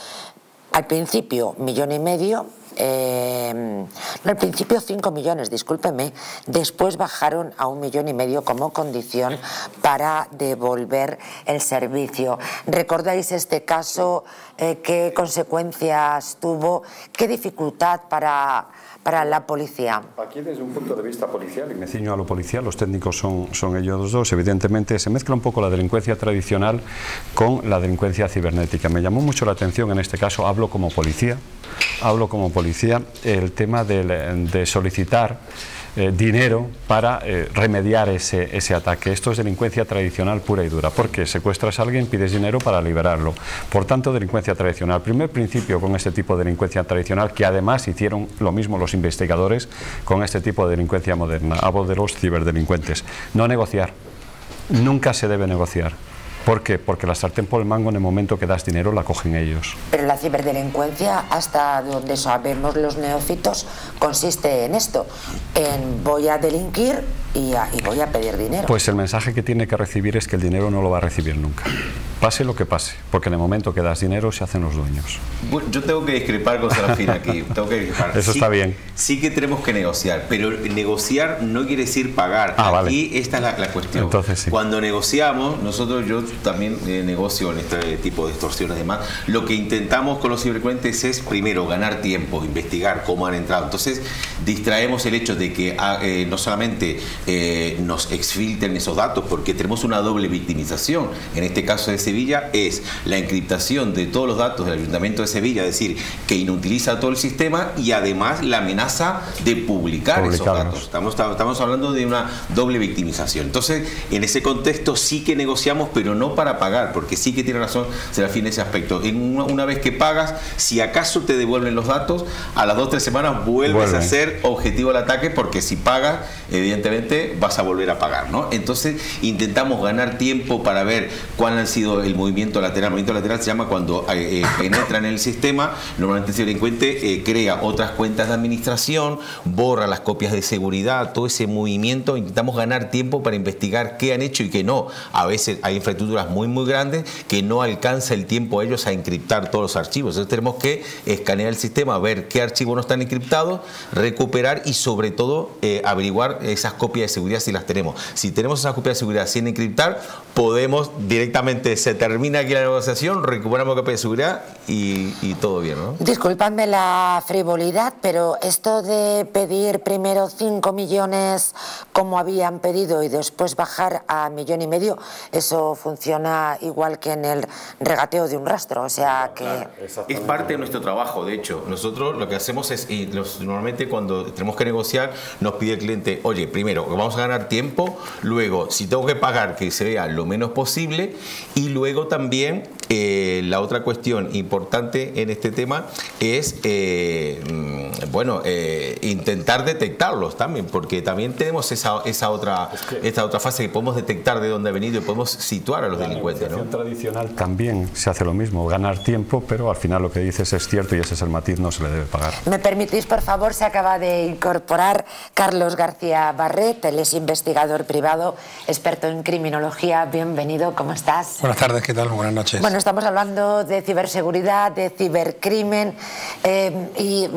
al principio millón y medio eh, al principio 5 millones, discúlpeme, después bajaron a un millón y medio como condición para devolver el servicio. ¿Recordáis este caso? Eh, ¿Qué consecuencias tuvo? ¿Qué dificultad para para la policía? Aquí desde un punto de vista policial, y me ciño a lo policial, los técnicos son, son ellos dos, evidentemente se mezcla un poco la delincuencia tradicional con la delincuencia cibernética. Me llamó mucho la atención en este caso, hablo como policía, hablo como policía, el tema de solicitar eh, dinero para eh, remediar ese, ese, ataque. Esto es delincuencia tradicional pura y dura, porque secuestras a alguien, pides dinero para liberarlo. Por tanto, delincuencia tradicional. Primer principio con este tipo de delincuencia tradicional, que además hicieron lo mismo los investigadores con este tipo de delincuencia moderna. Hablo de los ciberdelincuentes. No negociar. Nunca se debe negociar. ¿Por qué? Porque la sartén por el mango en el momento que das dinero la cogen ellos. Pero la ciberdelincuencia, hasta donde sabemos los neófitos, consiste en esto, en voy a delinquir y, voy a pedir dinero. Pues el mensaje que tiene que recibir es que el dinero no lo va a recibir nunca. Pase lo que pase, porque en el momento que das dinero se hacen los dueños. yo tengo que discrepar con Serafín aquí. (laughs) Tengo que Eso está bien. Sí que tenemos que negociar, pero negociar no quiere decir pagar. Ah, aquí esta es la, cuestión. Entonces, Cuando negociamos, nosotros, yo también eh, negocio en este tipo de extorsiones y demás, lo que intentamos con los cibercuentes es primero ganar tiempo, investigar cómo han entrado. Entonces distraemos el hecho de que ah, eh, no solamente eh, nos exfiltren esos datos, porque tenemos una doble victimización. En este caso de Sevilla es la encriptación de todos los datos del Ayuntamiento de Sevilla, es decir, que inutiliza todo el sistema y además la amenaza de publicar esos datos. Estamos, estamos hablando de una doble victimización. Entonces, en ese contexto sí que negociamos, pero no para pagar, porque sí que tiene razón Serafín en ese aspecto. En una, vez que pagas, si acaso te devuelven los datos, a las dos o tres semanas vuelves a ser objetivo del ataque, porque si pagas, evidentemente vas a volver a pagar. ¿no? Entonces intentamos ganar tiempo para ver cuál ha sido el movimiento lateral. El movimiento lateral se llama cuando eh, eh, (coughs) penetra en el sistema, normalmente el delincuente eh, crea otras cuentas de administración, borra las copias de seguridad, todo ese movimiento, intentamos ganar tiempo para investigar qué han hecho y qué no. A veces hay muy, muy grandes que no alcanza el tiempo a ellos a encriptar todos los archivos. Entonces tenemos que escanear el sistema, ver qué archivos no están encriptados, recuperar y sobre todo averiguar esas copias de seguridad si las tenemos. Si tenemos esas copias de seguridad sin encriptar, podemos directamente se termina aquí la negociación, recuperamos capa de seguridad y, todo bien, ¿no? Disculpadme la frivolidad, pero esto de pedir primero 5 millones como habían pedido y después bajar a millón y medio, eso funciona igual que en el regateo de un rastro, o sea que... es parte de nuestro trabajo, de hecho. Nosotros lo que hacemos es, y normalmente cuando tenemos que negociar, nos pide el cliente, oye, primero, vamos a ganar tiempo, luego, si tengo que pagar, que se vea lo menos posible, y luego también eh, la otra cuestión importante en este tema es, eh, bueno, eh, intentar detectarlos también, porque también tenemos esa, esa otra, esta otra fase que podemos detectar de dónde ha venido y podemos situar los delincuentes. La tradicional también se hace lo mismo, ganar tiempo, pero al final lo que dices es cierto y ese es el matiz, no se le debe pagar. ¿Me permitís, por favor? Se acaba de incorporar Carlos García Barret, él es investigador privado, experto en criminología. Bienvenido, ¿cómo estás? Buenas tardes, ¿qué tal? Buenas noches estamos hablando de ciberseguridad, de cibercrimen eh, y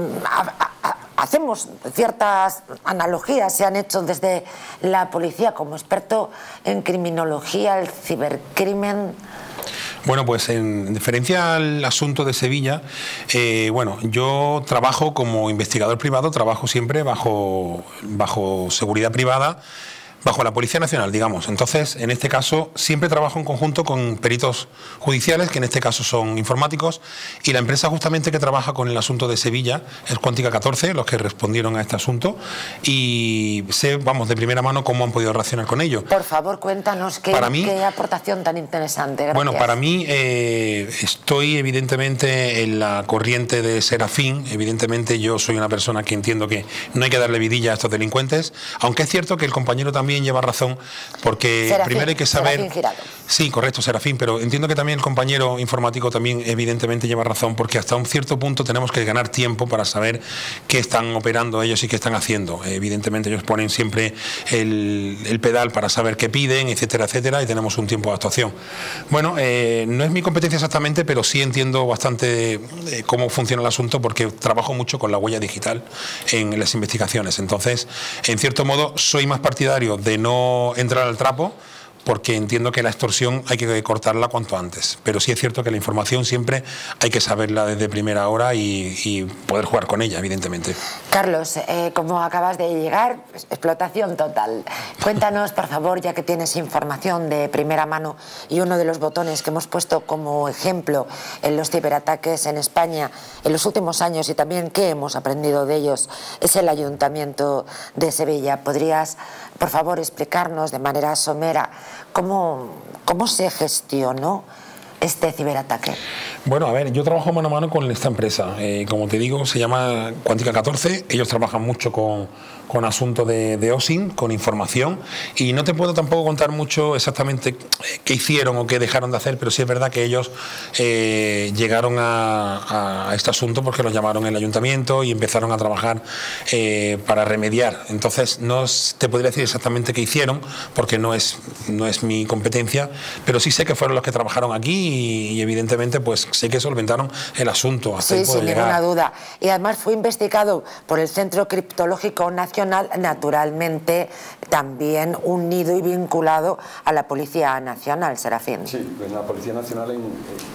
hacemos ciertas analogías, se han hecho desde la policía como experto en criminología, el cibercrimen. Bueno, pues en diferencia al asunto de Sevilla, eh, bueno, yo trabajo como investigador privado, trabajo siempre bajo, bajo seguridad privada bajo la Policía Nacional, digamos. Entonces, en este caso, siempre trabajo en conjunto con peritos judiciales, que en este caso son informáticos, y la empresa justamente que trabaja con el asunto de Sevilla es Cuántica 14, los que respondieron a este asunto, y sé, vamos, de primera mano cómo han podido reaccionar con ello. Por favor, cuéntanos qué, qué aportación tan interesante. Bueno, para mí eh, estoy evidentemente en la corriente de Serafín, evidentemente yo soy una persona que entiendo que no hay que darle vidilla a estos delincuentes, aunque es cierto que el compañero también lleva razón, porque primero hay que saber... Sí, correcto, Serafín, pero entiendo que también el compañero informático también evidentemente lleva razón, porque hasta un cierto punto tenemos que ganar tiempo para saber qué están operando ellos y qué están haciendo. Evidentemente ellos ponen siempre el, pedal para saber qué piden, etcétera, etcétera, y tenemos un tiempo de actuación. Bueno, eh, no es mi competencia exactamente, pero sí entiendo bastante eh, cómo funciona el asunto, porque trabajo mucho con la huella digital en las investigaciones. Entonces, en cierto modo, soy más partidario de no entrar al trapo porque entiendo que la extorsión hay que cortarla cuanto antes. Pero sí es cierto que la información siempre hay que saberla desde primera hora y, poder jugar con ella, evidentemente. Carlos, eh, como acabas de llegar, explotación total. Cuéntanos, por favor, ya que tienes información de primera mano y uno de los botones que hemos puesto como ejemplo en los ciberataques en España en los últimos años y también qué hemos aprendido de ellos es el Ayuntamiento de Sevilla. ¿Podrías, por favor, explicarnos de manera somera ¿Cómo, cómo se gestionó este ciberataque? Bueno, a ver, yo trabajo mano a mano con esta empresa. Eh, como te digo, se llama Cuántica 14. Ellos trabajan mucho con, con asuntos de, de, OSIN, con información. Y no te puedo tampoco contar mucho exactamente qué hicieron o qué dejaron de hacer, pero sí es verdad que ellos eh, llegaron a, este asunto porque los llamaron el ayuntamiento y empezaron a trabajar eh, para remediar. Entonces, no te podría decir exactamente qué hicieron, porque no es, no es mi competencia, pero sí sé que fueron los que trabajaron aquí y, evidentemente pues sé que solventaron el asunto. sí, sin ninguna duda. Y además fue investigado por el Centro Criptológico Nacional, naturalmente también unido y vinculado a la Policía Nacional, Serafín. Sí, en la Policía Nacional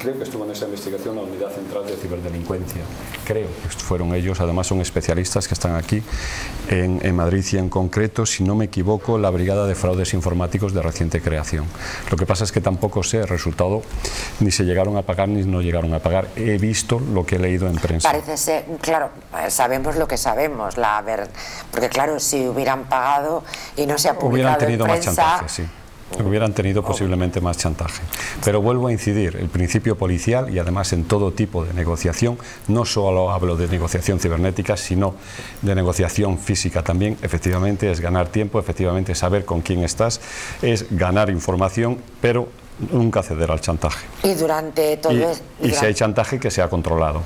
creo que estuvo en esa investigación la Unidad Central de Ciberdelincuencia. Creo que fueron ellos, además son especialistas que están aquí en, en Madrid y en concreto, si no me equivoco, la Brigada de Fraudes Informáticos de reciente creación. Lo que pasa es que tampoco sé el resultado, ni se llegaron a pagar ni no llegaron a pagar. He visto lo que he leído en prensa. Parece ser, claro, sabemos lo que sabemos, la ver, porque claro, si hubieran pagado y no se ha publicado Hubieran tenido en más chantaje, sí hubieran tenido posiblemente más chantaje. Pero vuelvo a incidir, el principio policial y además en todo tipo de negociación, no solo hablo de negociación cibernética, sino de negociación física también, efectivamente es ganar tiempo, efectivamente saber con quién estás, es ganar información, pero nunca ceder al chantaje. Y durante todo... Y, si hay chantaje, que sea controlado.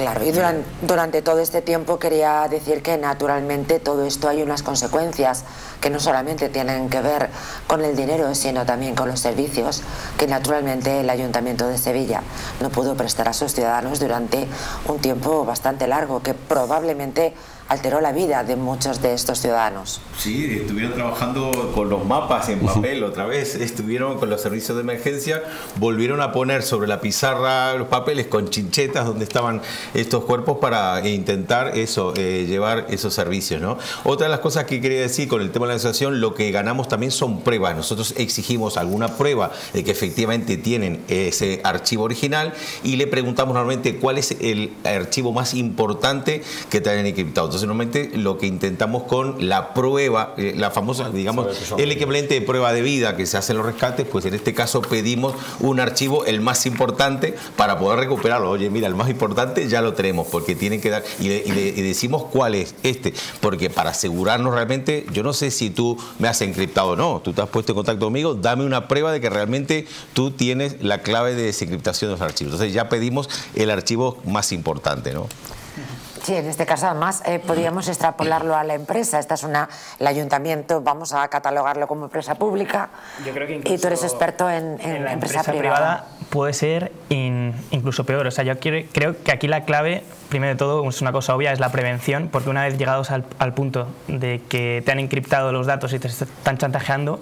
Claro, y durante, durante, todo este tiempo quería decir que naturalmente todo esto hay unas consecuencias que no solamente tienen que ver con el dinero, sino también con los servicios que naturalmente el Ayuntamiento de Sevilla no pudo prestar a sus ciudadanos durante un tiempo bastante largo, que probablemente alteró la vida de muchos de estos ciudadanos. Sí, estuvieron trabajando con los mapas en papel otra vez, estuvieron con los servicios de emergencia, volvieron a poner sobre la pizarra los papeles con chinchetas donde estaban estos cuerpos para intentar eso, eh, llevar esos servicios. ¿no? Otra de las cosas que quería decir con el tema de la asociación, lo que ganamos también son pruebas. Nosotros exigimos alguna prueba de que efectivamente tienen ese archivo original y le preguntamos normalmente cuál es el archivo más importante que hayan encriptado. Normalmente lo que intentamos con la prueba, eh, la famosa, digamos, el equivalente de prueba de vida que se hace en los rescates, pues en este caso pedimos un archivo, el más importante, para poder recuperarlo. Oye, mira, el más importante ya lo tenemos, porque tienen que dar, y, decimos cuál es este, porque para asegurarnos realmente, yo no sé si tú me has encriptado o no, tú te has puesto en contacto conmigo, dame una prueba de que realmente tú tienes la clave de desencriptación de los archivos. Entonces ya pedimos el archivo más importante, ¿no? Sí, en este caso además eh, podríamos extrapolarlo a la empresa. Esta es una, el ayuntamiento, vamos a catalogarlo como empresa pública. Yo creo que y tú eres experto en, la empresa, privada. Puede ser incluso peor. O sea, yo creo que aquí la clave, primero de todo, es una cosa obvia, es la prevención, porque una vez llegados al, al punto de que te han encriptado los datos y te están chantajeando,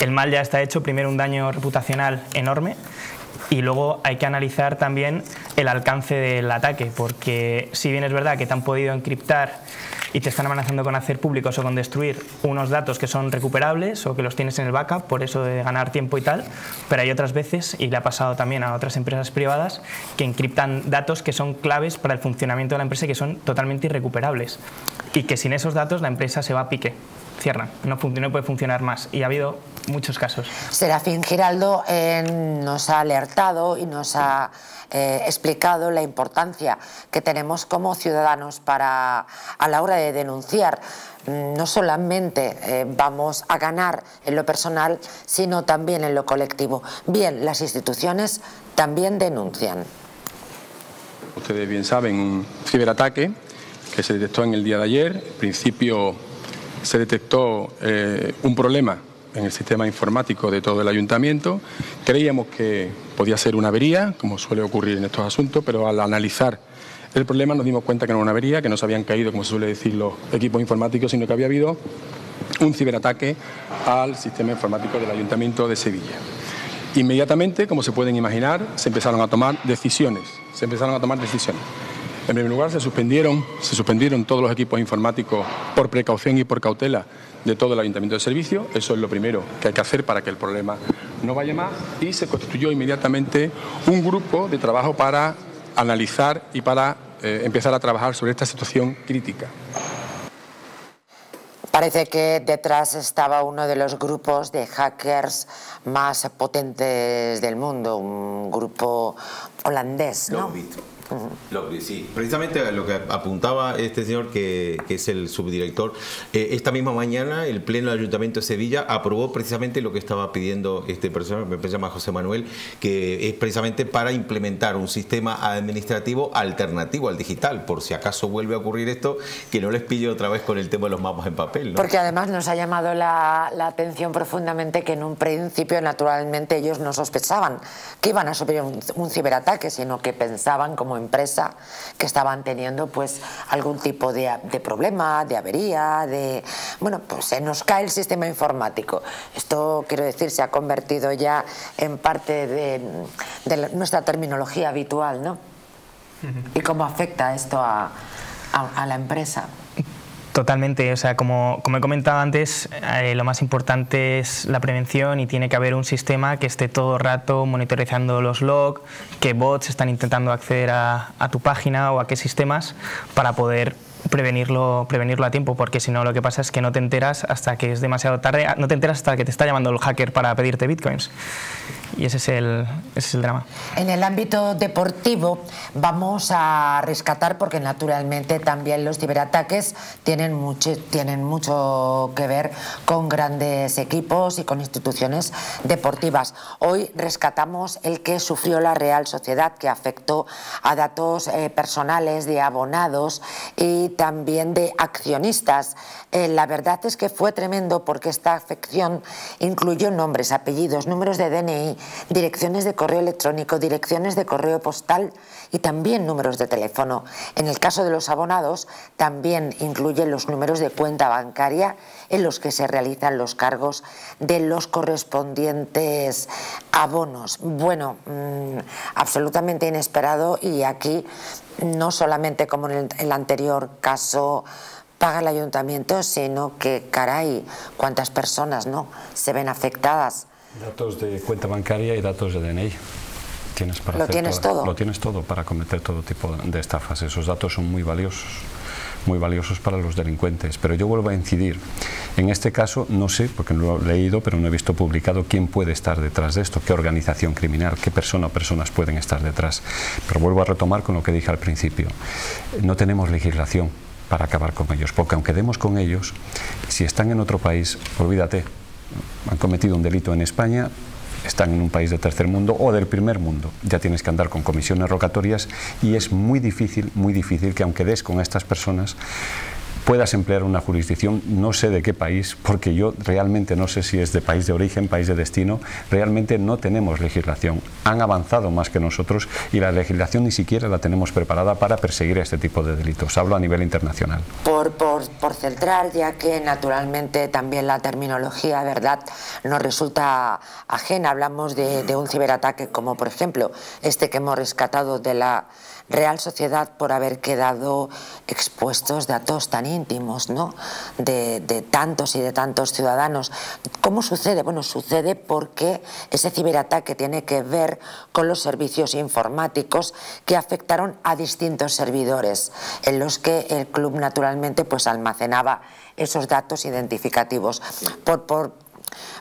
el mal ya está hecho. Primero un daño reputacional enorme y luego hay que analizar también el alcance del ataque, porque si bien es verdad que te han podido encriptar y te están amenazando con hacer públicos o con destruir unos datos que son recuperables o que los tienes en el backup, por eso de ganar tiempo y tal, pero hay otras veces, y le ha pasado también a otras empresas privadas, que encriptan datos que son claves para el funcionamiento de la empresa y que son totalmente irrecuperables. Y que sin esos datos la empresa se va a pique cierran, no, no puede funcionar más. Y ha habido muchos casos. Serafín Giraldo eh, nos ha alertado y nos ha eh, explicado la importancia que tenemos como ciudadanos para, a la hora de denunciar. Mm, no solamente eh, vamos a ganar en lo personal, sino también en lo colectivo. Bien, las instituciones también denuncian. Ustedes bien saben, un ciberataque que se detectó en el día de ayer, en principio se detectó eh, un problema en el sistema informático de todo el ayuntamiento. Creíamos que podía ser una avería, como suele ocurrir en estos asuntos, pero al analizar el problema nos dimos cuenta que no era una avería, que no se habían caído, como se suele decir, los equipos informáticos, sino que había habido un ciberataque al sistema informático del ayuntamiento de Sevilla. Inmediatamente, como se pueden imaginar, se empezaron a tomar decisiones, se empezaron a tomar decisiones. En primer lugar, se suspendieron, se suspendieron todos los equipos informáticos por precaución y por cautela de todo el ayuntamiento de servicio. Eso es lo primero que hay que hacer para que el problema no vaya más. Y se constituyó inmediatamente un grupo de trabajo para analizar y para eh, empezar a trabajar sobre esta situación crítica. Parece que detrás estaba uno de los grupos de hackers más potentes del mundo, un grupo holandés, ¿no? Sí, precisamente lo que apuntaba este señor, que, es el subdirector, eh, esta misma mañana el Pleno del Ayuntamiento de Sevilla aprobó precisamente lo que estaba pidiendo este personaje, me llama José Manuel, que es precisamente para implementar un sistema administrativo alternativo al digital, por si acaso vuelve a ocurrir esto, que no les pille otra vez con el tema de los mapas en papel. Porque además nos ha llamado la, atención profundamente que en un principio, naturalmente, ellos no sospechaban que iban a sufrir un ciberataque, sino que pensaban como empresa que estaban teniendo pues algún tipo de, problema, de avería, de... Bueno, pues se nos cae el sistema informático. Esto, quiero decir, se ha convertido ya en parte de, nuestra terminología habitual, ¿no? (laughs) ¿Y cómo afecta esto a la empresa? Totalmente, o sea, como, como he comentado antes, eh, lo más importante es la prevención y tiene que haber un sistema que esté todo el rato monitorizando los logs, que bots están intentando acceder a, a tu página o a qué sistemas para poder prevenirlo, prevenirlo a tiempo, porque si no lo que pasa es que no te enteras hasta que es demasiado tarde, no te enteras hasta que te está llamando el hacker para pedirte bitcoins. Y ese es el, es el drama. En el ámbito deportivo vamos a rescatar, porque naturalmente también los ciberataques tienen mucho, tienen mucho que ver con grandes equipos y con instituciones deportivas. Hoy rescatamos el que sufrió la Real Sociedad, que afectó a datos eh, personales de abonados y también de accionistas. Eh, la verdad es que fue tremendo porque esta afección incluyó nombres, apellidos, números de DNI, direcciones de correo electrónico, direcciones de correo postal y también números de teléfono. En el caso de los abonados, también incluye los números de cuenta bancaria en los que se realizan los cargos de los correspondientes abonos. Bueno, mm, absolutamente inesperado y aquí no solamente como en el anterior caso paga el ayuntamiento, sino que, caray, cuántas personas no se ven afectadas. Datos de cuenta bancaria y datos de DNI. Tienes para ¿Lo tienes todo? Lo tienes todo para cometer todo tipo de estafas. Esos datos son muy valiosos muy valiosos para los delincuentes. Pero yo vuelvo a incidir, en este caso no sé, porque no lo he leído, pero no he visto publicado quién puede estar detrás de esto, qué organización criminal, qué persona o personas pueden estar detrás. Pero vuelvo a retomar con lo que dije al principio. No tenemos legislación para acabar con ellos, porque aunque demos con ellos, si están en otro país, olvídate, han cometido un delito en España, están en un país de tercer mundo o del primer mundo. Ya tienes que andar con comisiones rogatorias y es muy difícil, muy difícil que aunque des con estas personas, puedas emplear una jurisdicción, no sé de qué país, porque yo realmente no sé si es de país de origen, país de destino, realmente no tenemos legislación. Han avanzado más que nosotros y la legislación ni siquiera la tenemos preparada para perseguir este tipo de delitos. Hablo a nivel internacional. Por, por, por centrar, ya que naturalmente también la terminología, ¿verdad?, nos resulta ajena. Hablamos de, de un ciberataque como, por ejemplo, este que hemos rescatado de la Real Sociedad por haber quedado expuestos datos tan íntimos, ¿no? De, tantos y de tantos ciudadanos. ¿Cómo sucede? Bueno, sucede porque ese ciberataque tiene que ver con los servicios informáticos que afectaron a distintos servidores, en los que el club naturalmente pues almacenaba esos datos identificativos. Por, por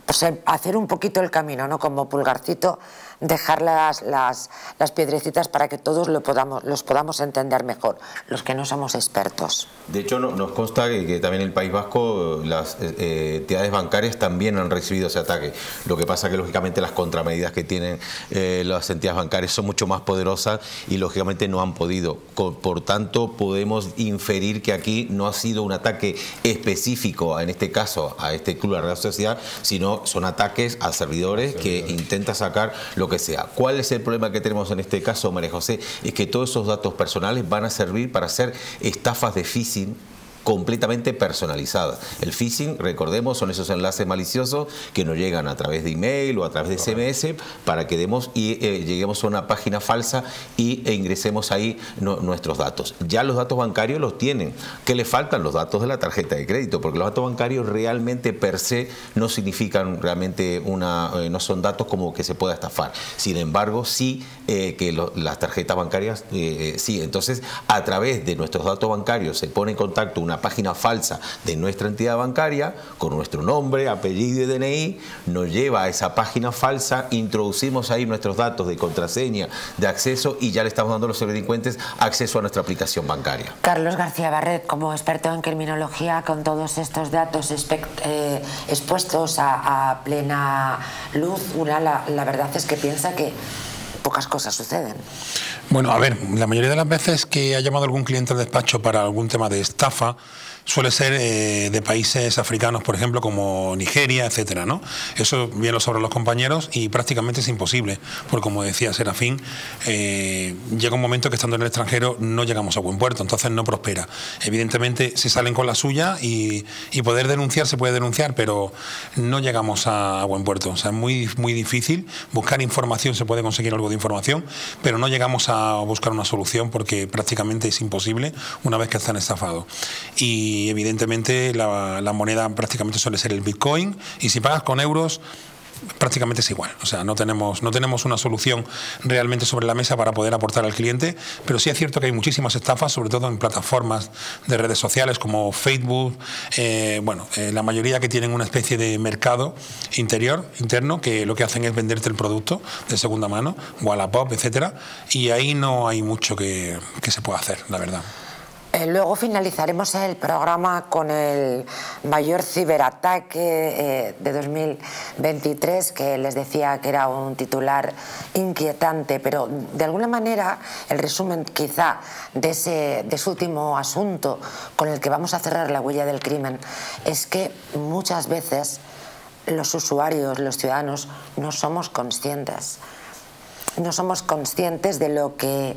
pues, hacer un poquito el camino, ¿no? Como pulgarcito dejar las, las, las piedrecitas para que todos lo podamos, los podamos entender mejor, los que no somos expertos. De hecho, nos consta que, también en el País Vasco las eh, eh, entidades bancarias también han recibido ese ataque. Lo que pasa que, lógicamente, las contramedidas que tienen eh, las entidades bancarias son mucho más poderosas y, lógicamente, no han podido. Por tanto, podemos inferir que aquí no ha sido un ataque específico, en este caso, a este club de la Real Sociedad, sino son ataques a servidores que intenta sacar lo que sea. ¿Cuál es el problema que tenemos en este caso, María José? Es que todos esos datos personales van a servir para hacer estafas de phishing completamente personalizada. El phishing, recordemos, son esos enlaces maliciosos que nos llegan a través de email o a través de SMS para que demos y eh, lleguemos a una página falsa y, e ingresemos ahí nuestros datos. Ya los datos bancarios los tienen. ¿Qué le faltan? Los datos de la tarjeta de crédito, porque los datos bancarios realmente per se no significan realmente una, eh, no son datos como que se pueda estafar. Sin embargo, sí eh, que las tarjetas bancarias, sí. Entonces, a través de nuestros datos bancarios se pone en contacto una página falsa de nuestra entidad bancaria con nuestro nombre, apellido y DNI, nos lleva a esa página falsa, introducimos ahí nuestros datos de contraseña, de acceso y ya le estamos dando a los delincuentes acceso a nuestra aplicación bancaria. Carlos García Barret, como experto en criminología, con todos estos datos eh, expuestos a, plena luz, una, la verdad es que piensa que pocas cosas suceden. Bueno, a ver, la mayoría de las veces que ha llamado algún cliente al despacho para algún tema de estafa, suele ser eh, de países africanos, por ejemplo, como Nigeria, etcétera, ¿no? Eso bien lo sabrán los compañeros y prácticamente es imposible, porque como decía Serafín, eh, llega un momento que estando en el extranjero no llegamos a buen puerto, entonces no prospera. Evidentemente se salen con la suya y, poder denunciar se puede denunciar, pero no llegamos a, buen puerto. O sea, es muy, muy difícil. Buscar información, se puede conseguir algo de información, pero no llegamos a buscar una solución porque prácticamente es imposible una vez que están estafados. Y evidentemente la, moneda prácticamente suele ser el Bitcoin y si pagas con euros prácticamente es igual. O sea, no tenemos, no tenemos una solución realmente sobre la mesa para poder aportar al cliente, pero sí es cierto que hay muchísimas estafas, sobre todo en plataformas de redes sociales como Facebook, eh, bueno, eh, la mayoría que tienen una especie de mercado interior, interno, que lo que hacen es venderte el producto de segunda mano, Wallapop, etcétera, y ahí no hay mucho que, que se pueda hacer, la verdad. Eh, luego finalizaremos el programa con el mayor ciberataque eh, de 2023, que les decía que era un titular inquietante, pero de alguna manera el resumen quizá de ese, de ese último asunto con el que vamos a cerrar la huella del crimen es que muchas veces los usuarios, los ciudadanos, no somos conscientes. No somos conscientes de lo que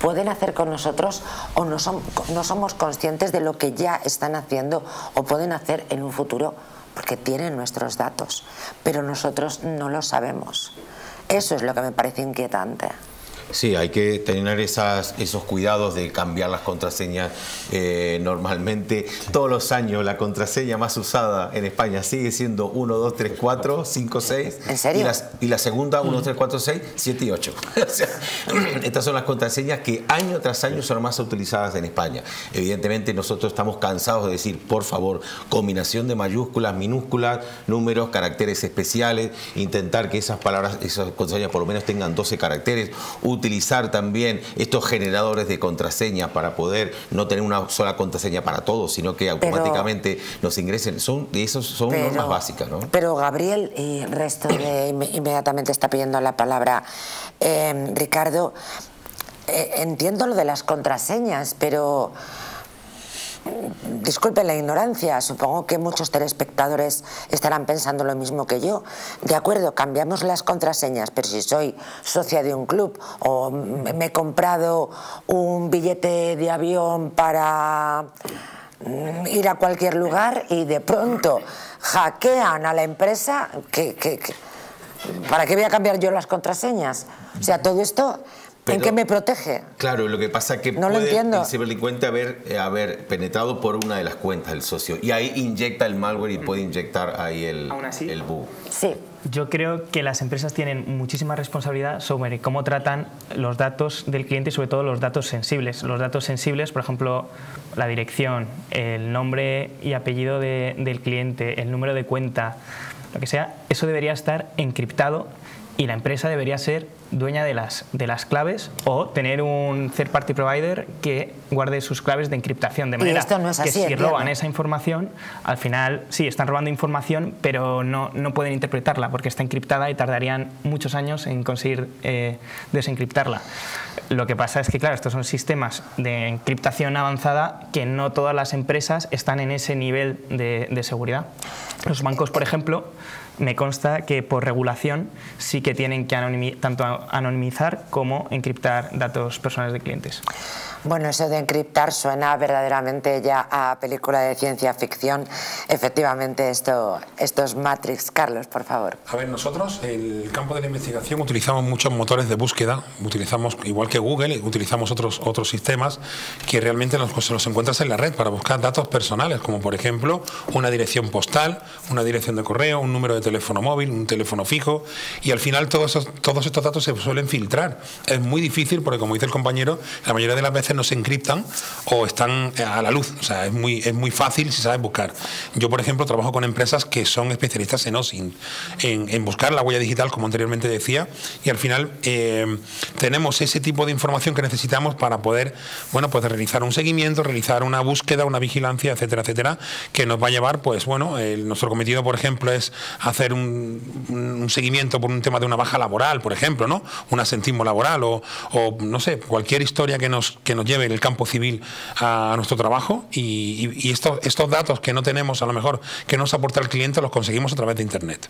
pueden hacer con nosotros o no, no somos conscientes de lo que ya están haciendo o pueden hacer en un futuro porque tienen nuestros datos, pero nosotros no lo sabemos. Eso es lo que me parece inquietante. Sí, hay que tener esas, esos cuidados de cambiar las contraseñas eh, normalmente. Todos los años la contraseña más usada en España sigue siendo 1, 2, 3, 4, 5, 6. ¿En serio? Y, la segunda 1, 2, 3, 4, 6, 7 y 8. (laughs) (clears throat) estas son las contraseñas que año tras año son más utilizadas en España. Evidentemente nosotros estamos cansados de decir, por favor, combinación de mayúsculas, minúsculas, números, caracteres especiales, intentar que esas palabras, esas contraseñas por lo menos tengan 12 caracteres utilizar también estos generadores de contraseña para poder no tener una sola contraseña para todos, sino que automáticamente nos ingresen. Son, esos son normas básicas, ¿no? Pero Gabriel y resto de (coughs) inmediatamente está pidiendo la palabra eh, Ricardo. Eh, entiendo lo de las contraseñas, pero disculpen la ignorancia, supongo que muchos telespectadores estarán pensando lo mismo que yo. De acuerdo, cambiamos las contraseñas, pero si soy socia de un club o me he comprado un billete de avión para mm, ir a cualquier lugar y de pronto hackean a la empresa, para qué voy a cambiar yo las contraseñas? O sea, todo esto ¿En qué me protege? Claro, lo que pasa es que no puede el ciberdelincuente haber, eh, haber penetrado por una de las cuentas del socio y ahí inyecta el malware y puede inyectar ahí el, el bug. Sí. Yo creo que las empresas tienen muchísima responsabilidad sobre cómo tratan los datos del cliente y sobre todo los datos sensibles. Los datos sensibles, por ejemplo, la dirección, el nombre y apellido del cliente, el número de cuenta, lo que sea, eso debería estar encriptado y la empresa debería ser dueña de las, de las claves o tener un third party provider que guarde sus claves de encriptación. De manera que si roban esa información, al final sí, están robando información, pero no, no, pueden interpretarla porque está encriptada y tardarían muchos años en conseguir eh, desencriptarla. Lo que pasa es que, claro, estos son sistemas de encriptación avanzada que no todas las empresas están en ese nivel de, de seguridad. Los bancos, por ejemplo, me consta que por regulación sí que tienen que tanto anonimizar como encriptar datos personales de clientes. Bueno, eso de encriptar suena verdaderamente ya a película de ciencia ficción. Efectivamente, esto, esto es Matrix. Carlos, por favor. A ver, nosotros, el campo de la investigación, utilizamos muchos motores de búsqueda, utilizamos, igual que Google, utilizamos otros, otros sistemas que realmente los, pues, los encuentras en la red para buscar datos personales, como por ejemplo una dirección postal, una dirección de correo, un número de teléfono móvil, un teléfono fijo, y al final todos, todos estos datos se suelen filtrar. Es muy difícil porque, como dice el compañero, la mayoría de las veces no se encriptan o están a la luz. O sea, es muy, es muy fácil si sabes buscar. Yo, por ejemplo, trabajo con empresas que son especialistas en OSIN, en, buscar la huella digital, como anteriormente decía, y al final eh, tenemos ese tipo de información que necesitamos para poder, bueno, pues realizar un seguimiento, realizar una búsqueda, una vigilancia, etcétera, etcétera, que nos va a llevar, pues bueno, nuestro cometido, por ejemplo, es hacer un, seguimiento por un tema de una baja laboral, por ejemplo, ¿no? Un asentismo laboral o, o no sé, cualquier historia que nos, que nos lleve el campo civil a nuestro trabajo y, estos, estos datos que no tenemos, a lo mejor, que nos aporta el cliente, los conseguimos a través de Internet.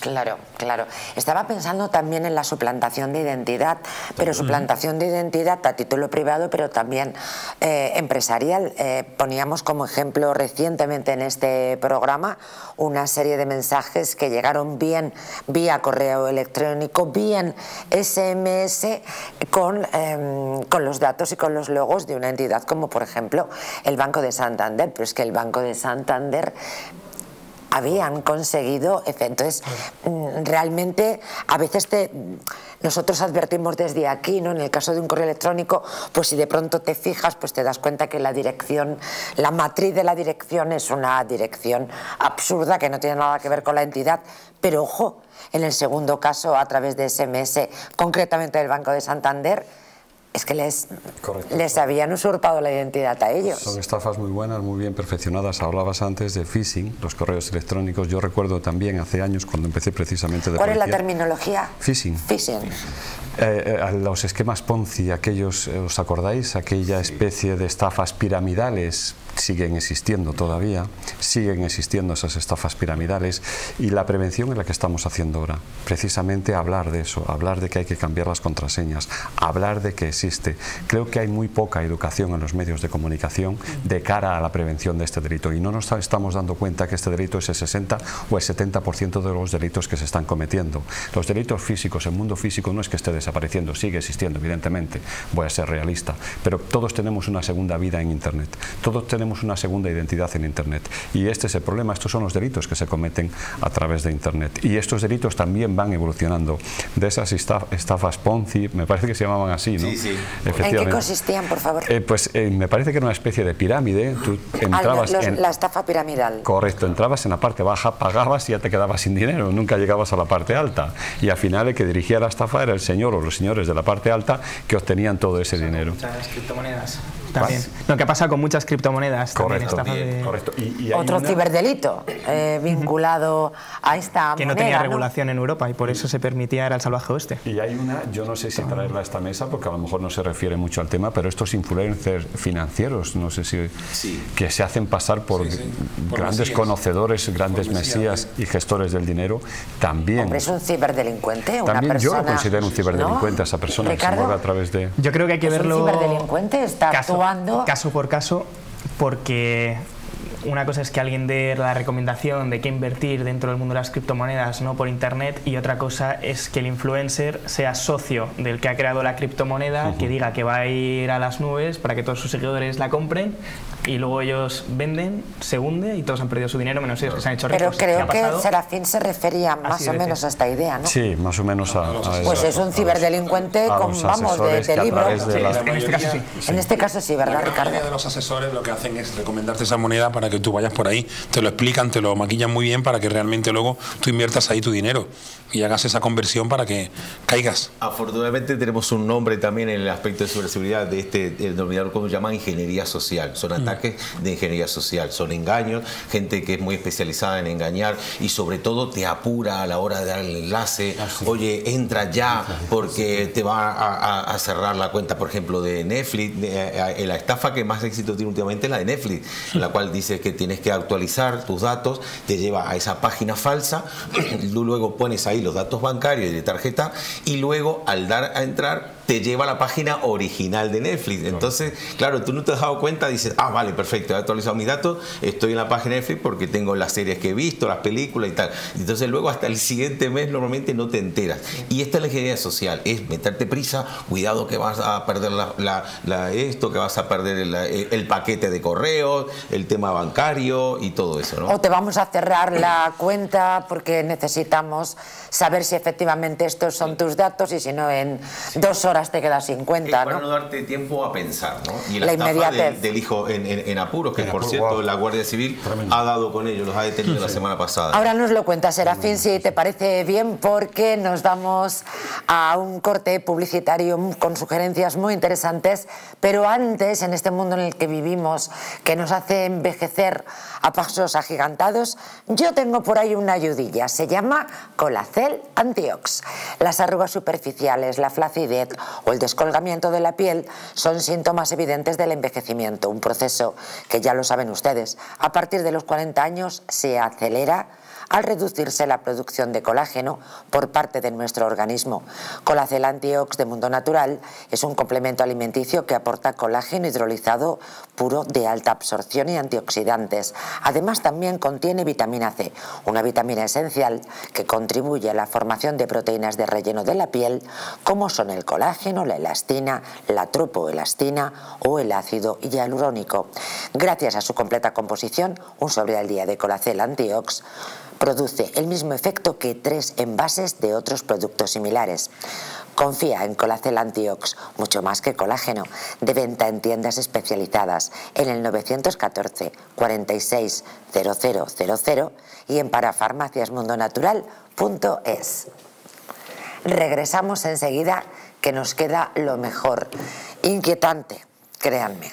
Claro, claro. Estaba pensando también en la suplantación de identidad, pero suplantación de identidad a título privado, pero también eh, empresarial. Eh, poníamos como ejemplo recientemente en este programa una serie de mensajes que llegaron bien vía correo electrónico, bien SMS, con, em, con los datos y con los logos de una entidad como por ejemplo el Banco de Santander. Pero es que el Banco de Santander habían conseguido. Entonces, mm, realmente a veces te, nosotros advertimos desde aquí, ¿no? en el caso de un correo electrónico, pues si de pronto te fijas, pues te das cuenta que la dirección, la matriz de la dirección es una dirección absurda que no tiene nada que ver con la entidad. Pero ojo, en el segundo caso, a través de SMS, concretamente del Banco de Santander, es que les, les habían usurpado la identidad a ellos. Son estafas muy buenas, muy bien perfeccionadas. Hablabas antes de phishing, los correos electrónicos. Yo recuerdo también hace años cuando empecé precisamente de ¿Cuál es la terminología? Phishing. Phishing. Eh, eh, los esquemas Ponzi, aquellos, eh, ¿os acordáis? Aquella especie de estafas piramidales siguen existiendo todavía, siguen existiendo esas estafas piramidales y la prevención es la que estamos haciendo ahora, precisamente hablar de eso, hablar de que hay que cambiar las contraseñas, hablar de que existe. Creo que hay muy poca educación en los medios de comunicación de cara a la prevención de este delito y no nos estamos dando cuenta que este delito es el 60 o el 70% de los delitos que se están cometiendo. Los delitos físicos, el mundo físico no es que esté desapareciendo, sigue existiendo evidentemente, voy a ser realista, pero todos tenemos una segunda vida en Internet, todos tenemos una segunda identidad en Internet. Y este es el problema, estos son los delitos que se cometen a través de Internet. Y estos delitos también van evolucionando. De esas estafas Ponzi, me parece que se llamaban así, ¿no? Sí, sí. ¿En qué consistían, por favor? Eh, pues eh, me parece que era una especie de pirámide. Tú entrabas en... La estafa piramidal. Correcto, entrabas en la parte baja, pagabas y ya te quedabas sin dinero, nunca llegabas a la parte alta. Y al final el que dirigía la estafa era el señor o los señores de la parte alta que obtenían todo ese dinero. Muchas criptomonedas. También. Lo que pasa con muchas criptomonedas. Correcto, correcto. Y, Otro ciberdelito eh, vinculado a esta Que no tenía regulación en Europa y por eso se permitía era el salvaje oeste. Y hay una, yo no sé si traerla a esta mesa porque a lo mejor no se refiere mucho al tema, pero estos influencers financieros, no sé si que se hacen pasar por, grandes conocedores, grandes mesías y gestores del dinero, también. Hombre, es un ciberdelincuente, una también persona, yo lo considero un ciberdelincuente a esa persona que se mueve a través de. Yo creo que hay que verlo. Un ciberdelincuente está actuando caso por caso porque una cosa es que alguien dé la recomendación de qué invertir dentro del mundo de las criptomonedas no por internet y otra cosa es que el influencer sea socio del que ha creado la criptomoneda, que diga que va a ir a las nubes para que todos sus seguidores la compren y luego ellos venden, se hunde y todos han perdido su dinero menos ellos que se han hecho ricos. Pero creo que Serafín se refería más o menos a esta idea, ¿no? Sí, más o menos a, Pues es un ciberdelincuente con, vamos, de, libro. en este caso sí. En este caso sí, ¿verdad, la Ricardo? de los asesores lo que hacen es recomendarte esa moneda para que tú vayas por ahí, te lo explican, te lo maquillan muy bien para que realmente luego tú inviertas ahí tu dinero y hagas esa conversión para que caigas. Afortunadamente tenemos un nombre también en el aspecto de ciberseguridad de este denominador como se llama ingeniería social. Son mm. ataques de ingeniería social, son engaños, gente que es muy especializada en engañar y sobre todo te apura a la hora de dar el enlace. Ah, Oye, entra ya porque te va a, cerrar la cuenta, por ejemplo, de Netflix. Eh, eh, la estafa que más éxito tiene últimamente es la de Netflix, la cual dice que tienes que actualizar tus datos, te lleva a esa página falsa, (clears throat) luego pones ahí los datos bancarios y de tarjeta y luego al dar a entrar te lleva a la página original de Netflix. Entonces, claro, tú no te has dado cuenta, dices, ah, vale, perfecto, he actualizado mis datos, estoy en la página de Netflix porque tengo las series que he visto, las películas y tal. Entonces luego hasta el siguiente mes normalmente no te enteras. Y esta es la ingeniería social, es meterte prisa, cuidado que vas a perder la, esto, que vas a perder el, paquete de correos, el tema bancario y todo eso. ¿no? O te vamos a cerrar la cuenta porque necesitamos saber si efectivamente estos son tus datos y si no en dos horas te quedas sin cuenta. Es para no, darte tiempo a pensar, ¿no? Y la, estafa del, hijo en, apuros, que por cierto la Guardia Civil ha dado con ellos, los ha detenido la semana pasada. Ahora nos lo cuenta Serafín, si te parece bien, porque nos damos a un corte publicitario con sugerencias muy interesantes, pero antes, en este mundo en el que vivimos, que nos hace envejecer a pasos agigantados, yo tengo por ahí una ayudilla, se llama Colacel Antiox. Las arrugas superficiales, la flacidez o el descolgamiento de la piel son síntomas evidentes del envejecimiento, un proceso que ya lo saben ustedes, a partir de los 40 años se acelera al reducirse la producción de colágeno por parte de nuestro organismo. Colacel Antiox de Mundo Natural es un complemento alimenticio que aporta colágeno hidrolizado puro de alta absorción y antioxidantes. Además también contiene vitamina C, una vitamina esencial que contribuye a la formación de proteínas de relleno de la piel como son el colágeno, la elastina, la tropoelastina o el ácido hialurónico. Gracias a su completa composición, un sobre al día de Colacel Antiox produce el mismo efecto que tres envases de otros productos similares. Confía en Colacel Antiox, mucho más que colágeno, de venta en tiendas especializadas en el 914 46 0000 y en parafarmaciasmundonatural.es. Regresamos enseguida que nos queda lo mejor. Inquietante, créanme.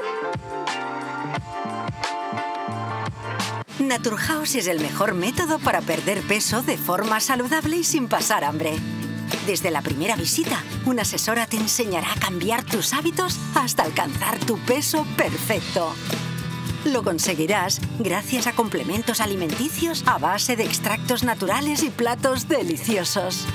Naturhaus es el mejor método para perder peso de forma saludable y sin pasar hambre. Desde la primera visita, una asesora te enseñará a cambiar tus hábitos hasta alcanzar tu peso perfecto. Lo conseguirás gracias a complementos alimenticios a base de extractos naturales y platos deliciosos.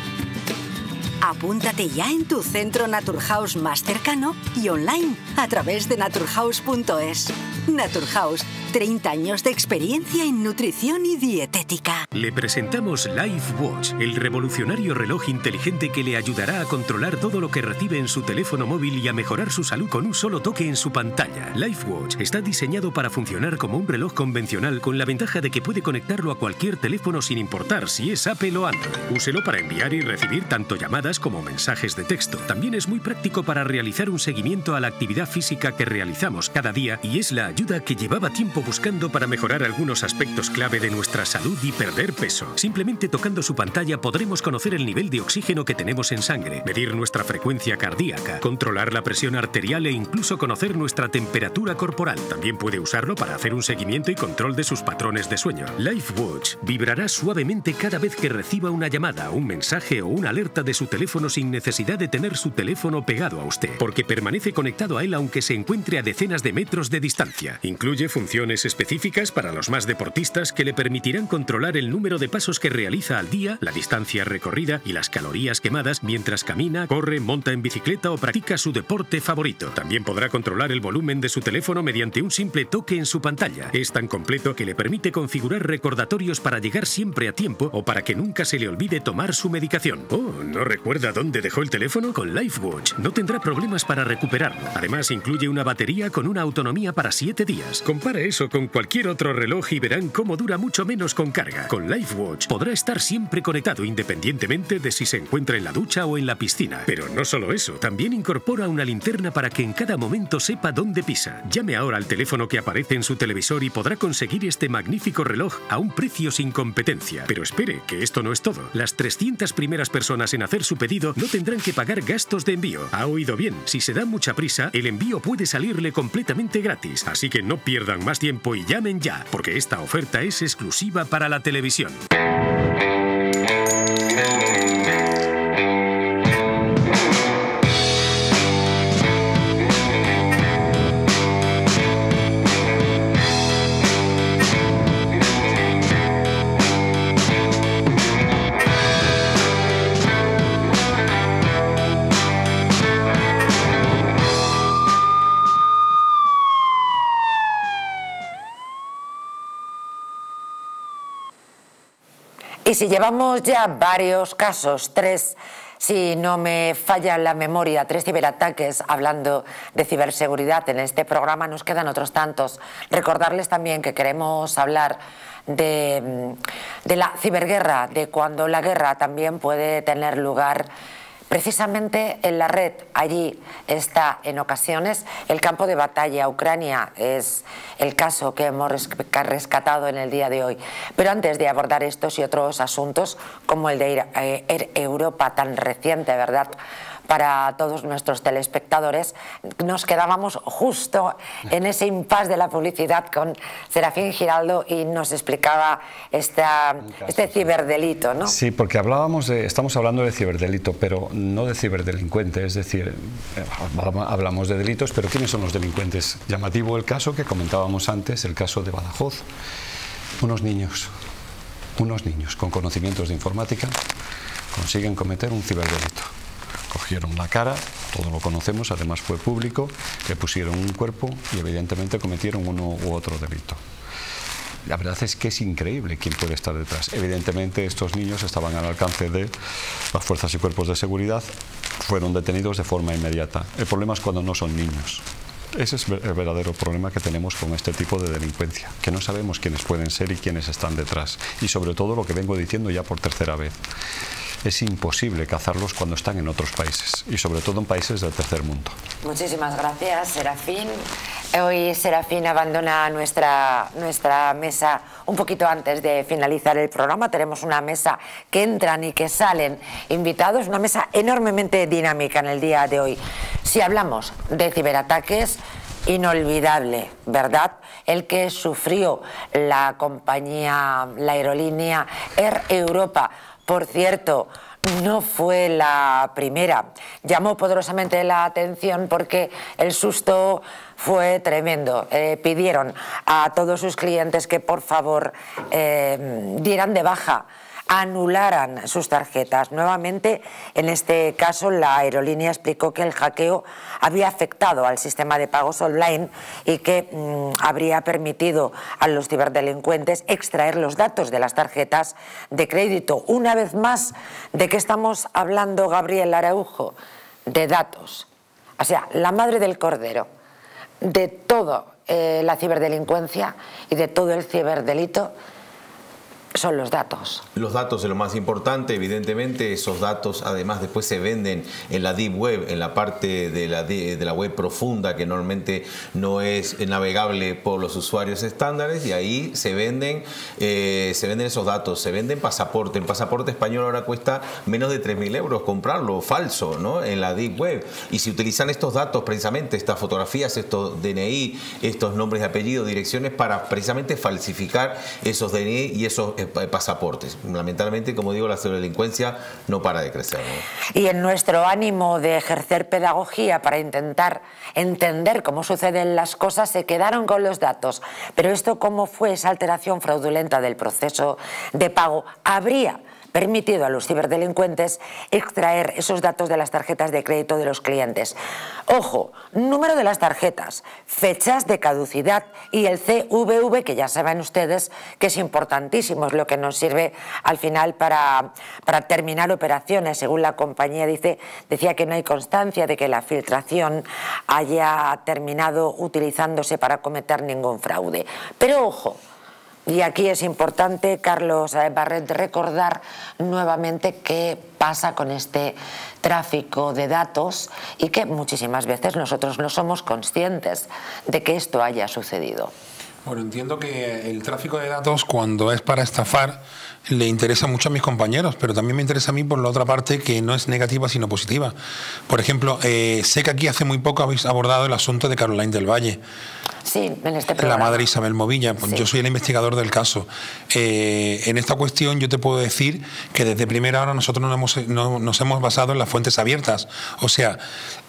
Apúntate ya en tu centro Naturhaus más cercano y online a través de naturhaus.es. Naturhaus 30 años de experiencia en nutrición y dietética. Le presentamos Life Watch, el revolucionario reloj inteligente que le ayudará a controlar todo lo que recibe en su teléfono móvil y a mejorar su salud con un solo toque en su pantalla. Life Watch está diseñado para funcionar como un reloj convencional con la ventaja de que puede conectarlo a cualquier teléfono sin importar si es Apple o Android. Úselo para enviar y recibir tanto llamadas como mensajes de texto. También es muy práctico para realizar un seguimiento a la actividad física que realizamos cada día y es la ayuda que llevaba tiempo buscando para mejorar algunos aspectos clave de nuestra salud y perder peso. Simplemente tocando su pantalla podremos conocer el nivel de oxígeno que tenemos en sangre, medir nuestra frecuencia cardíaca, controlar la presión arterial e incluso conocer nuestra temperatura corporal. También puede usarlo para hacer un seguimiento y control de sus patrones de sueño. LifeWatch vibrará suavemente cada vez que reciba una llamada, un mensaje o una alerta de su teléfono sin necesidad de tener su teléfono pegado a usted, porque permanece conectado a él aunque se encuentre a decenas de metros de distancia. Incluye funciones específicas para los más deportistas que le permitirán controlar el número de pasos que realiza al día, la distancia recorrida y las calorías quemadas mientras camina, corre, monta en bicicleta o practica su deporte favorito. También podrá controlar el volumen de su teléfono mediante un simple toque en su pantalla. Es tan completo que le permite configurar recordatorios para llegar siempre a tiempo o para que nunca se le olvide tomar su medicación. Oh, ¿no recuerda dónde dejó el teléfono? Con LifeWatch no tendrá problemas para recuperarlo. Además, incluye una batería con una autonomía para 7 días. Compara eso con cualquier otro reloj y verán cómo dura mucho menos con carga. Con LifeWatch podrá estar siempre conectado independientemente de si se encuentra en la ducha o en la piscina. Pero no solo eso, también incorpora una linterna para que en cada momento sepa dónde pisa. Llame ahora al teléfono que aparece en su televisor y podrá conseguir este magnífico reloj a un precio sin competencia. Pero espere, que esto no es todo. Las 300 primeras personas en hacer su pedido no tendrán que pagar gastos de envío. Ha oído bien, si se da mucha prisa, el envío puede salirle completamente gratis. Así que no pierdan más tiempo y llamen ya, porque esta oferta es exclusiva para la televisión. Y si llevamos ya varios casos, tres, si no me falla la memoria, tres ciberataques hablando de ciberseguridad en este programa, nos quedan otros tantos. Recordarles también que queremos hablar de, de la ciberguerra, de cuando la guerra también puede tener lugar Precisamente en la red, allí está en ocasiones el campo de batalla. Ucrania es el caso que hemos rescatado en el día de hoy. Pero antes de abordar estos y otros asuntos, como el de eh, Europa tan reciente, ¿verdad? Para todos nuestros telespectadores. Nos quedábamos justo en ese impasse de la publicidad con Serafín Giraldo y nos explicaba esta, este ciberdelito, ¿no? Sí, porque hablábamos de, estamos hablando de ciberdelito, pero no de ciberdelincuente, es decir, hablamos de delitos, pero ¿quiénes son los delincuentes? Llamativo el caso que comentábamos antes, el caso de Badajoz. Unos niños, unos niños con conocimientos de informática consiguen cometer un ciberdelito cogieron la cara, todo lo conocemos, además fue público, le pusieron un cuerpo y evidentemente cometieron uno u otro delito. La verdad es que es increíble quién puede estar detrás. Evidentemente estos niños estaban al alcance de las fuerzas y cuerpos de seguridad, fueron detenidos de forma inmediata. El problema es cuando no son niños. Ese es el verdadero problema que tenemos con este tipo de delincuencia, que no sabemos quiénes pueden ser y quiénes están detrás. Y sobre todo lo que vengo diciendo ya por tercera vez es imposible cazarlos cuando están en otros países y sobre todo en países del tercer mundo. Muchísimas gracias, Serafín. Hoy Serafín abandona nuestra, nuestra mesa un poquito antes de finalizar el programa. Tenemos una mesa que entran y que salen invitados, una mesa enormemente dinámica en el día de hoy. Si hablamos de ciberataques, inolvidable, ¿verdad? El que sufrió la compañía, la aerolínea Air Europa por cierto, no fue la primera. Llamó poderosamente la atención porque el susto fue tremendo. Eh, pidieron a todos sus clientes que por favor eh, dieran de baja anularan sus tarjetas. Nuevamente, en este caso, la aerolínea explicó que el hackeo había afectado al sistema de pagos online y que mm, habría permitido a los ciberdelincuentes extraer los datos de las tarjetas de crédito. Una vez más, ¿de qué estamos hablando, Gabriel Araujo? De datos. O sea, la madre del cordero de toda eh, la ciberdelincuencia y de todo el ciberdelito son los datos. Los datos es lo más importante, evidentemente esos datos además después se venden en la deep web, en la parte de la, de la web profunda que normalmente no es navegable por los usuarios estándares y ahí se venden, eh, se venden esos datos, se venden pasaporte. El pasaporte español ahora cuesta menos de 3.000 euros comprarlo, falso, ¿no? En la deep web. Y si utilizan estos datos precisamente, estas fotografías, estos DNI, estos nombres de apellido, direcciones, para precisamente falsificar esos DNI y esos pasaportes. Lamentablemente, como digo, la ciberdelincuencia no para de crecer. Y en nuestro ánimo de ejercer pedagogía para intentar entender cómo suceden las cosas, se quedaron con los datos. Pero esto, ¿cómo fue esa alteración fraudulenta del proceso de pago? Habría permitido a los ciberdelincuentes extraer esos datos de las tarjetas de crédito de los clientes. Ojo, número de las tarjetas, fechas de caducidad y el CVV, que ya saben ustedes que es importantísimo, es lo que nos sirve al final para, para terminar operaciones. Según la compañía dice, decía que no hay constancia de que la filtración haya terminado utilizándose para cometer ningún fraude. Pero ojo, y aquí es importante, Carlos eh, Barret, recordar nuevamente qué pasa con este tráfico de datos y que muchísimas veces nosotros no somos conscientes de que esto haya sucedido. Bueno, entiendo que el tráfico de datos cuando es para estafar le interesa mucho a mis compañeros, pero también me interesa a mí por la otra parte que no es negativa sino positiva. Por ejemplo, eh, sé que aquí hace muy poco habéis abordado el asunto de Caroline del Valle. Sí, en este programa. La madre Isabel Movilla. Pues yo soy el investigador del caso. Eh, en esta cuestión yo te puedo decir que desde primera hora nosotros nos hemos, nos hemos basado en las fuentes abiertas. O sea,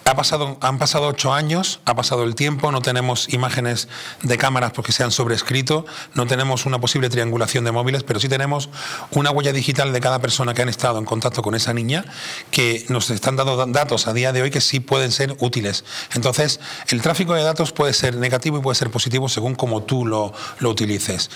ha pasado, han pasado ocho años, ha pasado el tiempo, no tenemos imágenes de cámaras porque se han sobrescrito, no tenemos una posible triangulación de móviles, pero sí tenemos una huella digital de cada persona que han estado en contacto con esa niña que nos están dando datos a día de hoy que sí pueden ser útiles. Entonces, el tráfico de datos puede ser negativo y puede ser positivo según como tú lo, lo utilices.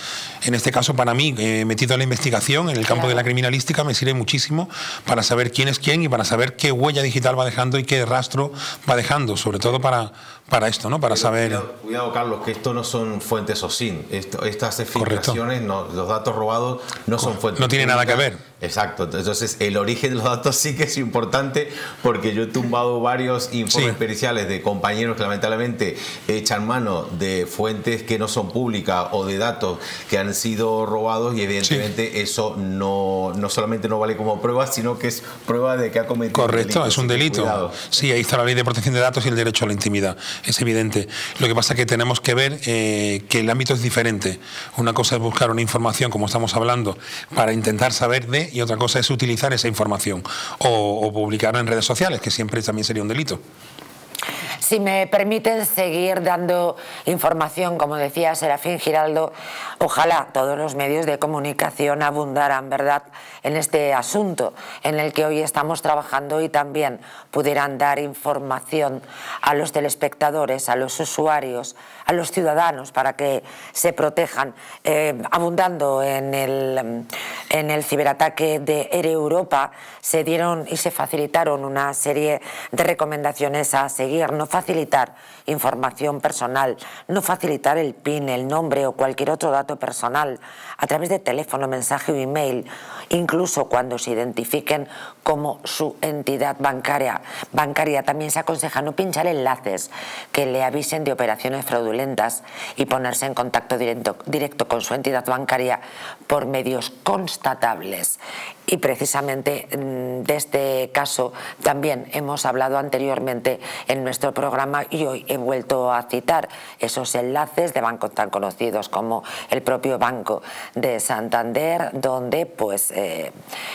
En este caso, para mí, he metido la investigación en el campo de la criminalística, me sirve muchísimo para saber quién es quién y para saber qué huella digital va dejando y qué rastro va dejando, sobre todo para, para esto, ¿no? Para saber... Cuidado, Carlos, que esto no son fuentes OSIN. Esto, estas filtraciones, no, los datos robados no son fuentes No tiene nada que ver. Exacto, entonces el origen de los datos sí que es importante porque yo he tumbado varios informes periciales de compañeros que lamentablemente echan mano de fuentes que no son públicas o de datos que han sido robados y evidentemente eso no, no solamente no vale como prueba, sino que es prueba de que ha cometido Correcto, es un delito. Sí, ahí está la ley de protección de datos y el derecho a la intimidad, es evidente. Lo que pasa es que tenemos que ver eh, que el ámbito es diferente. Una cosa es buscar una información, como estamos hablando, para intentar saber de y otra cosa es utilizar esa información o, o publicarla en redes sociales, que siempre también sería un delito. Si me permiten seguir dando información, como decía Serafín Giraldo, ojalá todos los medios de comunicación abundaran, ¿verdad?, en este asunto en el que hoy estamos trabajando y también pudieran dar información a los telespectadores, a los usuarios, a los ciudadanos para que se protejan. Eh, abundando en el, en el ciberataque de Ere Europa, se dieron y se facilitaron una serie de recomendaciones a seguir. Facilitar información personal, no facilitar el PIN, el nombre o cualquier otro dato personal a través de teléfono, mensaje o email, incluso cuando se identifiquen como su entidad bancaria. bancaria. También se aconseja no pinchar enlaces que le avisen de operaciones fraudulentas y ponerse en contacto directo, directo con su entidad bancaria por medios constatables. Y precisamente mm, de este caso también hemos hablado anteriormente en nuestro programa y hoy he vuelto a citar esos enlaces de bancos tan conocidos como el propio Banco de Santander, donde pues eh,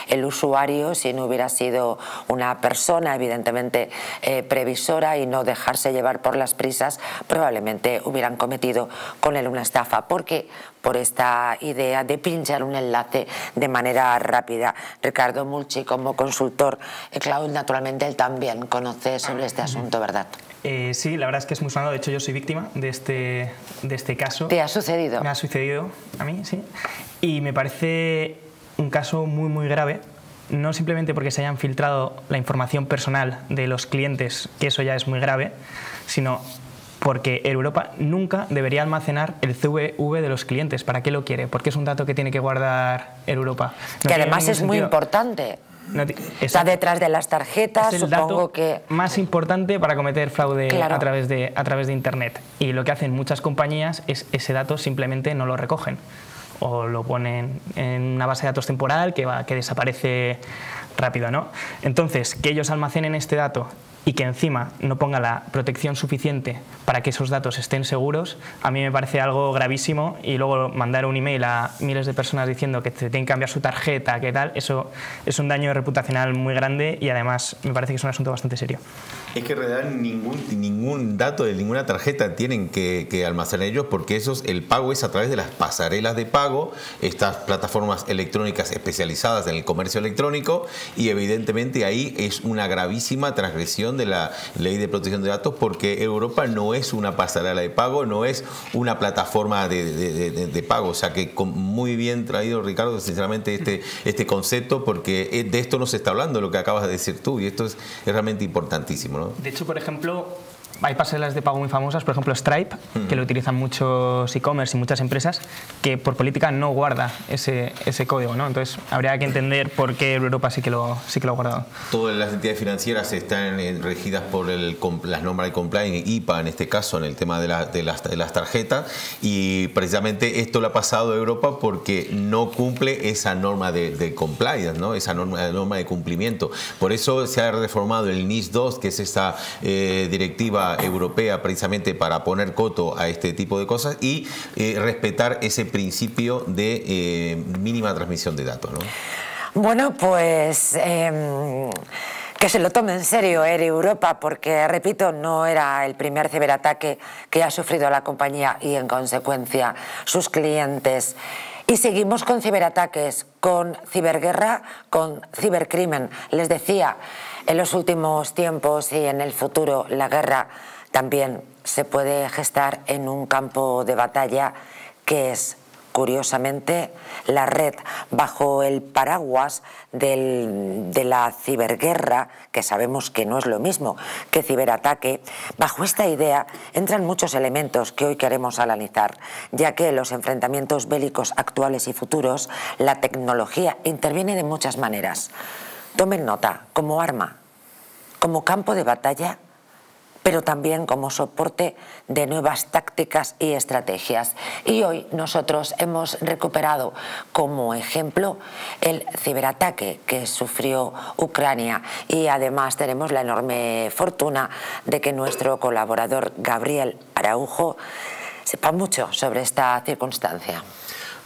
el usuario, si no hubiera sido una persona evidentemente eh, previsora y no dejarse llevar por las prisas, probablemente hubieran cometido con él una estafa, porque por esta idea de pinchar un enlace de manera rápida. Ricardo Mulchi, como consultor eh, cloud, naturalmente él también conoce sobre este asunto, ¿verdad? Eh, sí, la verdad es que es muy sonado. De hecho, yo soy víctima de este, de este caso. ¿Te ha sucedido? Me ha sucedido a mí, sí. Y me parece un caso muy, muy grave. No simplemente porque se hayan filtrado la información personal de los clientes, que eso ya es muy grave, sino porque Europa nunca debería almacenar el CVV de los clientes. ¿Para qué lo quiere? Porque es un dato que tiene que guardar Europa. que además es muy importante. Está detrás de las tarjetas, es el supongo que... más importante para cometer fraude a, través de, a través de Internet. Y lo que hacen muchas compañías es ese dato simplemente no lo recogen o lo ponen en una base de datos temporal que, va, que desaparece rápido. ¿no? Entonces, que ellos almacenen este dato y que encima no ponga la protección suficiente para que esos datos estén seguros, a mí me parece algo gravísimo y luego mandar un email a miles de personas diciendo que te tienen que cambiar su tarjeta, que tal, eso es un daño reputacional muy grande y además me parece que es un asunto bastante serio. Es que en realidad ningún, ningún dato de ninguna tarjeta tienen que, que almacenar ellos porque eso el pago es a través de las pasarelas de pago, estas plataformas electrónicas especializadas en el comercio electrónico y evidentemente ahí es una gravísima transgresión de la ley de protección de datos porque Europa no es una pasarela de pago, no es una plataforma de, de, pago. O sea que muy bien traído Ricardo, sinceramente, este, este concepto porque de esto no se está hablando, lo que acabas de decir tú y esto es, es realmente importantísimo. ¿no? De hecho, por ejemplo, hay pasarelas de pago muy famosas, por ejemplo Stripe, que lo utilizan muchos e-commerce y muchas empresas, que por política no guarda ese, ese código. ¿no? Entonces habría que entender por qué Europa sí que lo, sí que lo ha guardado. Todas las entidades financieras están eh, regidas por el, las normas de compliance, IPA en este caso, en el tema de, de, las, de las tarjetas, y precisamente esto lo ha pasado a Europa porque no cumple esa norma de, compliance, ¿no? esa norma, norma de cumplimiento. Por eso se ha reformado el NIS 2, que es esta eh, directiva europea precisamente para poner coto a este tipo de cosas y eh, respetar ese principio de eh, mínima transmisión de datos. Bueno, pues... Em, que se lo tome en serio Europa, porque, repito, no era el primer ciberataque que ha sufrido la compañía y, en consecuencia, sus clientes. Y seguimos con ciberataques, con ciberguerra, con cibercrimen. Les decía, en los últimos tiempos y en el futuro la guerra también se puede gestar en un campo de batalla que es curiosamente, la red bajo el paraguas de la ciberguerra, que sabemos que no es lo mismo que ciberataque, bajo esta idea entran muchos elementos que hoy queremos analizar, ya que los enfrentamientos bélicos actuales y futuros, la tecnología interviene de muchas maneras. Tomen nota, como arma, como campo de batalla pero también como soporte de nuevas tácticas y estrategias. Y hoy nosotros hemos recuperado como ejemplo el ciberataque que sufrió Ucrania y además tenemos la enorme fortuna de que nuestro colaborador Gabriel Araujo sepa mucho sobre esta circunstancia.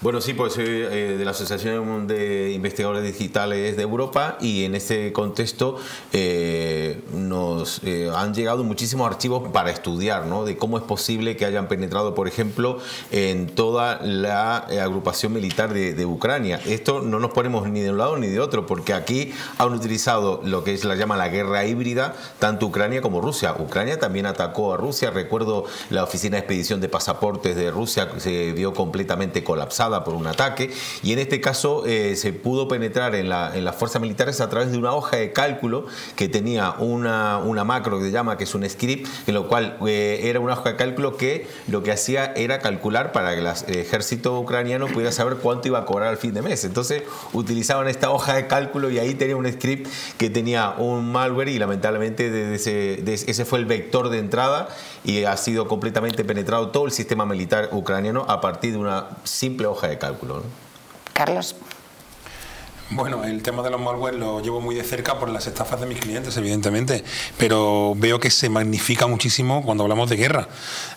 Bueno, sí, pues soy eh, de la Asociación de Investigadores Digitales de Europa y en este contexto eh, nos eh, han llegado muchísimos archivos para estudiar, ¿no? De cómo es posible que hayan penetrado, por ejemplo, en toda la agrupación militar de, Ucrania. Esto no nos ponemos ni de un lado ni de otro, porque aquí han utilizado lo que se la llama la guerra híbrida, tanto Ucrania como Rusia. Ucrania también atacó a Rusia. Recuerdo la Oficina de Expedición de Pasaportes de Rusia que se vio completamente colapsada por un ataque y en este caso eh, se pudo penetrar en, la, en, las fuerzas militares a través de una hoja de cálculo que tenía una, una macro que se llama, que es un script, en lo cual eh, era una hoja de cálculo que lo que hacía era calcular para que el ejército ucraniano pudiera saber cuánto iba a cobrar al fin de mes. Entonces utilizaban esta hoja de cálculo y ahí tenía un script que tenía un malware y lamentablemente ese, ese fue el vector de entrada y ha sido completamente penetrado todo el sistema militar ucraniano a partir de una simple hoja de cálculo. Carlos. Bueno, el tema de los malware lo llevo muy de cerca por las estafas de mis clientes, evidentemente, pero veo que se magnifica muchísimo cuando hablamos de guerra.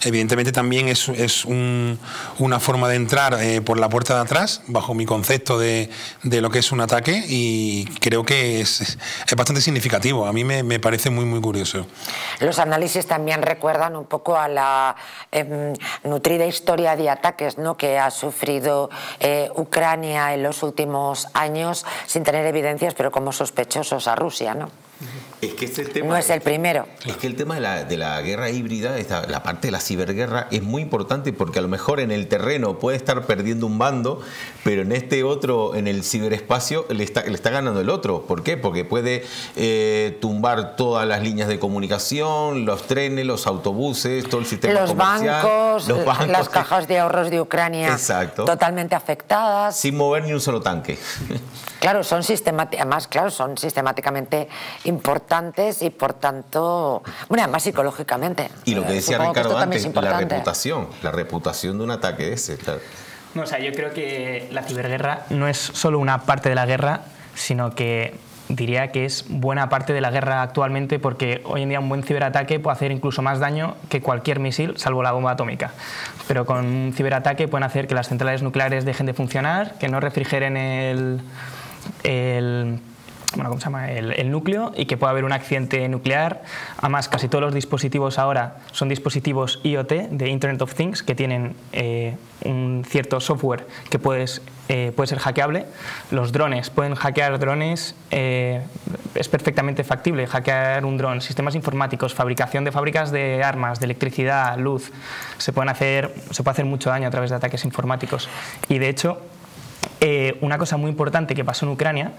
Evidentemente también es, es una forma de entrar eh, por la puerta de atrás, bajo mi concepto de, de, lo que es un ataque, y creo que es, es bastante significativo. A mí me, me, parece muy, muy curioso. Los análisis también recuerdan un poco a la eh, nutrida historia de ataques ¿no? que ha sufrido eh, Ucrania en los últimos años sin tener evidencias, pero como sospechosos a Rusia, ¿no? Es que este tema, no es el primero. Es que el tema de la, de la guerra híbrida, esta, la parte de la ciberguerra, es muy importante porque a lo mejor en el terreno puede estar perdiendo un bando, pero en este otro, en el ciberespacio, le está, le está ganando el otro. ¿Por qué? Porque puede eh, tumbar todas las líneas de comunicación, los trenes, los autobuses, todo el sistema los Bancos, los bancos, las cajas de ahorros de Ucrania Exacto. totalmente afectadas. Sin mover ni un solo tanque. Claro, son además, claro, son sistemáticamente importantes y por tanto, bueno, además psicológicamente. Y lo que decía Ricardo antes, la reputación, la reputación de un ataque ese. No, o sea, yo creo que la ciberguerra no es solo una parte de la guerra, sino que diría que es buena parte de la guerra actualmente porque hoy en día un buen ciberataque puede hacer incluso más daño que cualquier misil, salvo la bomba atómica. Pero con un ciberataque pueden hacer que las centrales nucleares dejen de funcionar, que no refrigeren el el, bueno, ¿cómo se llama? El, núcleo y que pueda haber un accidente nuclear. Además, casi todos los dispositivos ahora son dispositivos IoT, de Internet of Things, que tienen eh, un cierto software que puedes, eh, puede ser hackeable. Los drones pueden hackear drones, eh, es perfectamente factible hackear un dron. Sistemas informáticos, fabricación de fábricas de armas, de electricidad, luz, se, pueden hacer, se puede hacer mucho daño a través de ataques informáticos. Y de hecho, eh, una cosa muy importante que pasó en Ucrania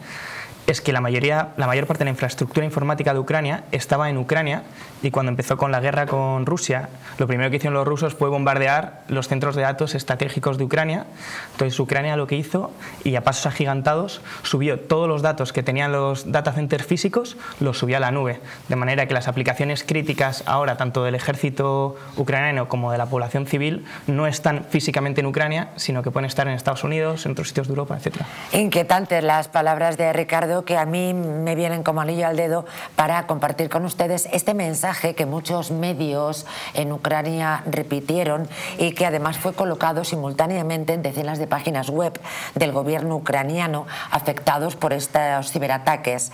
es que la, mayoría, la mayor parte de la infraestructura informática de Ucrania estaba en Ucrania y cuando empezó con la guerra con Rusia, lo primero que hicieron los rusos fue bombardear los centros de datos estratégicos de Ucrania. Entonces Ucrania lo que hizo, y a pasos agigantados, subió todos los datos que tenían los data centers físicos, los subió a la nube. De manera que las aplicaciones críticas ahora, tanto del ejército ucraniano como de la población civil, no están físicamente en Ucrania, sino que pueden estar en Estados Unidos, en otros sitios de Europa, etc. Inquietantes las palabras de Ricardo, que a mí me vienen como anillo al dedo para compartir con ustedes este mensaje que muchos medios en Ucrania repitieron y que además fue colocado simultáneamente en decenas de páginas web del gobierno ucraniano afectados por estos ciberataques.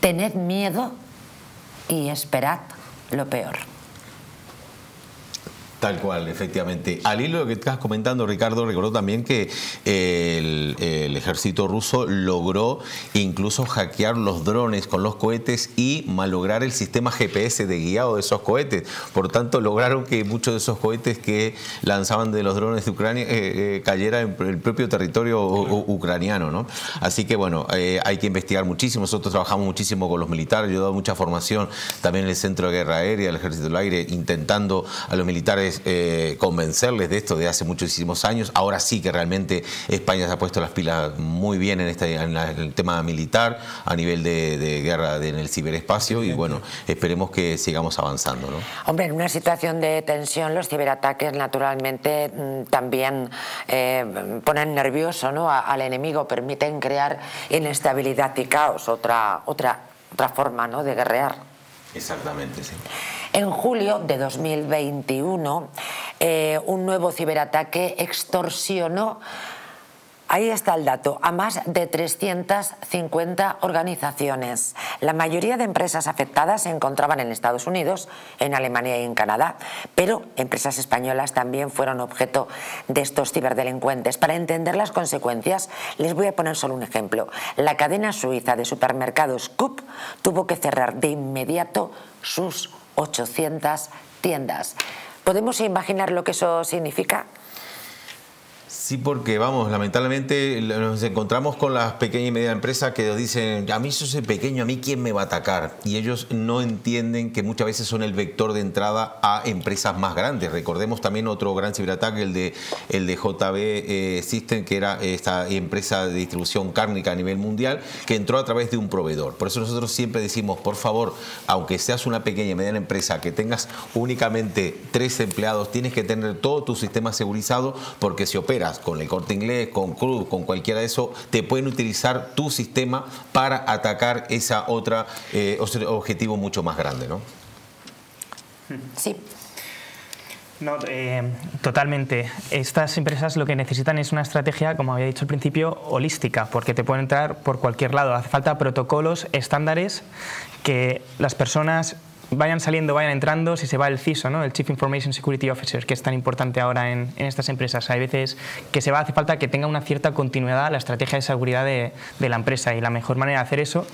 Tened miedo y esperad lo peor. Tal cual, efectivamente. Al hilo de lo que estás comentando, Ricardo, recordó también que el, ejército ruso logró incluso hackear los drones con los cohetes y malograr el sistema GPS de guiado de esos cohetes. Por tanto, lograron que muchos de esos cohetes que lanzaban de los drones de Ucrania eh, eh, cayeran en el propio territorio ucraniano. ¿no? Así que, bueno, eh, hay que investigar muchísimo. Nosotros trabajamos muchísimo con los militares. Yo he dado mucha formación también en el Centro de Guerra Aérea, el Ejército del Aire, intentando a los militares eh, convencerles de esto de hace muchísimos años. Ahora sí que realmente España se ha puesto las pilas muy bien en, este, en, el tema militar, a nivel de, guerra en el ciberespacio y bueno, esperemos que sigamos avanzando. ¿no? Hombre, en una situación de tensión los ciberataques naturalmente mm, también eh, ponen nervioso ¿no? al enemigo, permiten crear inestabilidad y caos, otra, otra, otra forma ¿no? de guerrear. Exactamente, sí. En julio de 2021, eh, un nuevo ciberataque extorsionó Ahí está el dato, a más de 350 organizaciones. La mayoría de empresas afectadas se encontraban en Estados Unidos, en Alemania y en Canadá, pero empresas españolas también fueron objeto de estos ciberdelincuentes. Para entender las consecuencias, les voy a poner solo un ejemplo. La cadena suiza de supermercados Coop tuvo que cerrar de inmediato sus 800 tiendas. ¿Podemos imaginar lo que eso significa? Sí, porque vamos, lamentablemente nos encontramos con las pequeñas y medianas empresas que nos dicen, a mí yo soy pequeño, a mí quién me va a atacar. Y ellos no entienden que muchas veces son el vector de entrada a empresas más grandes. Recordemos también otro gran ciberataque, el de, el de JB eh, System, que era esta empresa de distribución cárnica a nivel mundial, que entró a través de un proveedor. Por eso nosotros siempre decimos, por favor, aunque seas una pequeña y mediana empresa, que tengas únicamente tres empleados, tienes que tener todo tu sistema segurizado, porque si opera con el corte inglés, con Cruz, con cualquiera de eso, te pueden utilizar tu sistema para atacar esa otra eh, objetivo mucho más grande, ¿no? Sí. No, eh, totalmente. Estas empresas lo que necesitan es una estrategia, como había dicho al principio, holística, porque te pueden entrar por cualquier lado. Hace falta protocolos, estándares que las personas vayan saliendo, vayan entrando, si se va el CISO, ¿no? el Chief Information Security Officer, que es tan importante ahora en, estas empresas. Hay veces que se va, hace falta que tenga una cierta continuidad la estrategia de seguridad de, la empresa y la mejor manera de hacer eso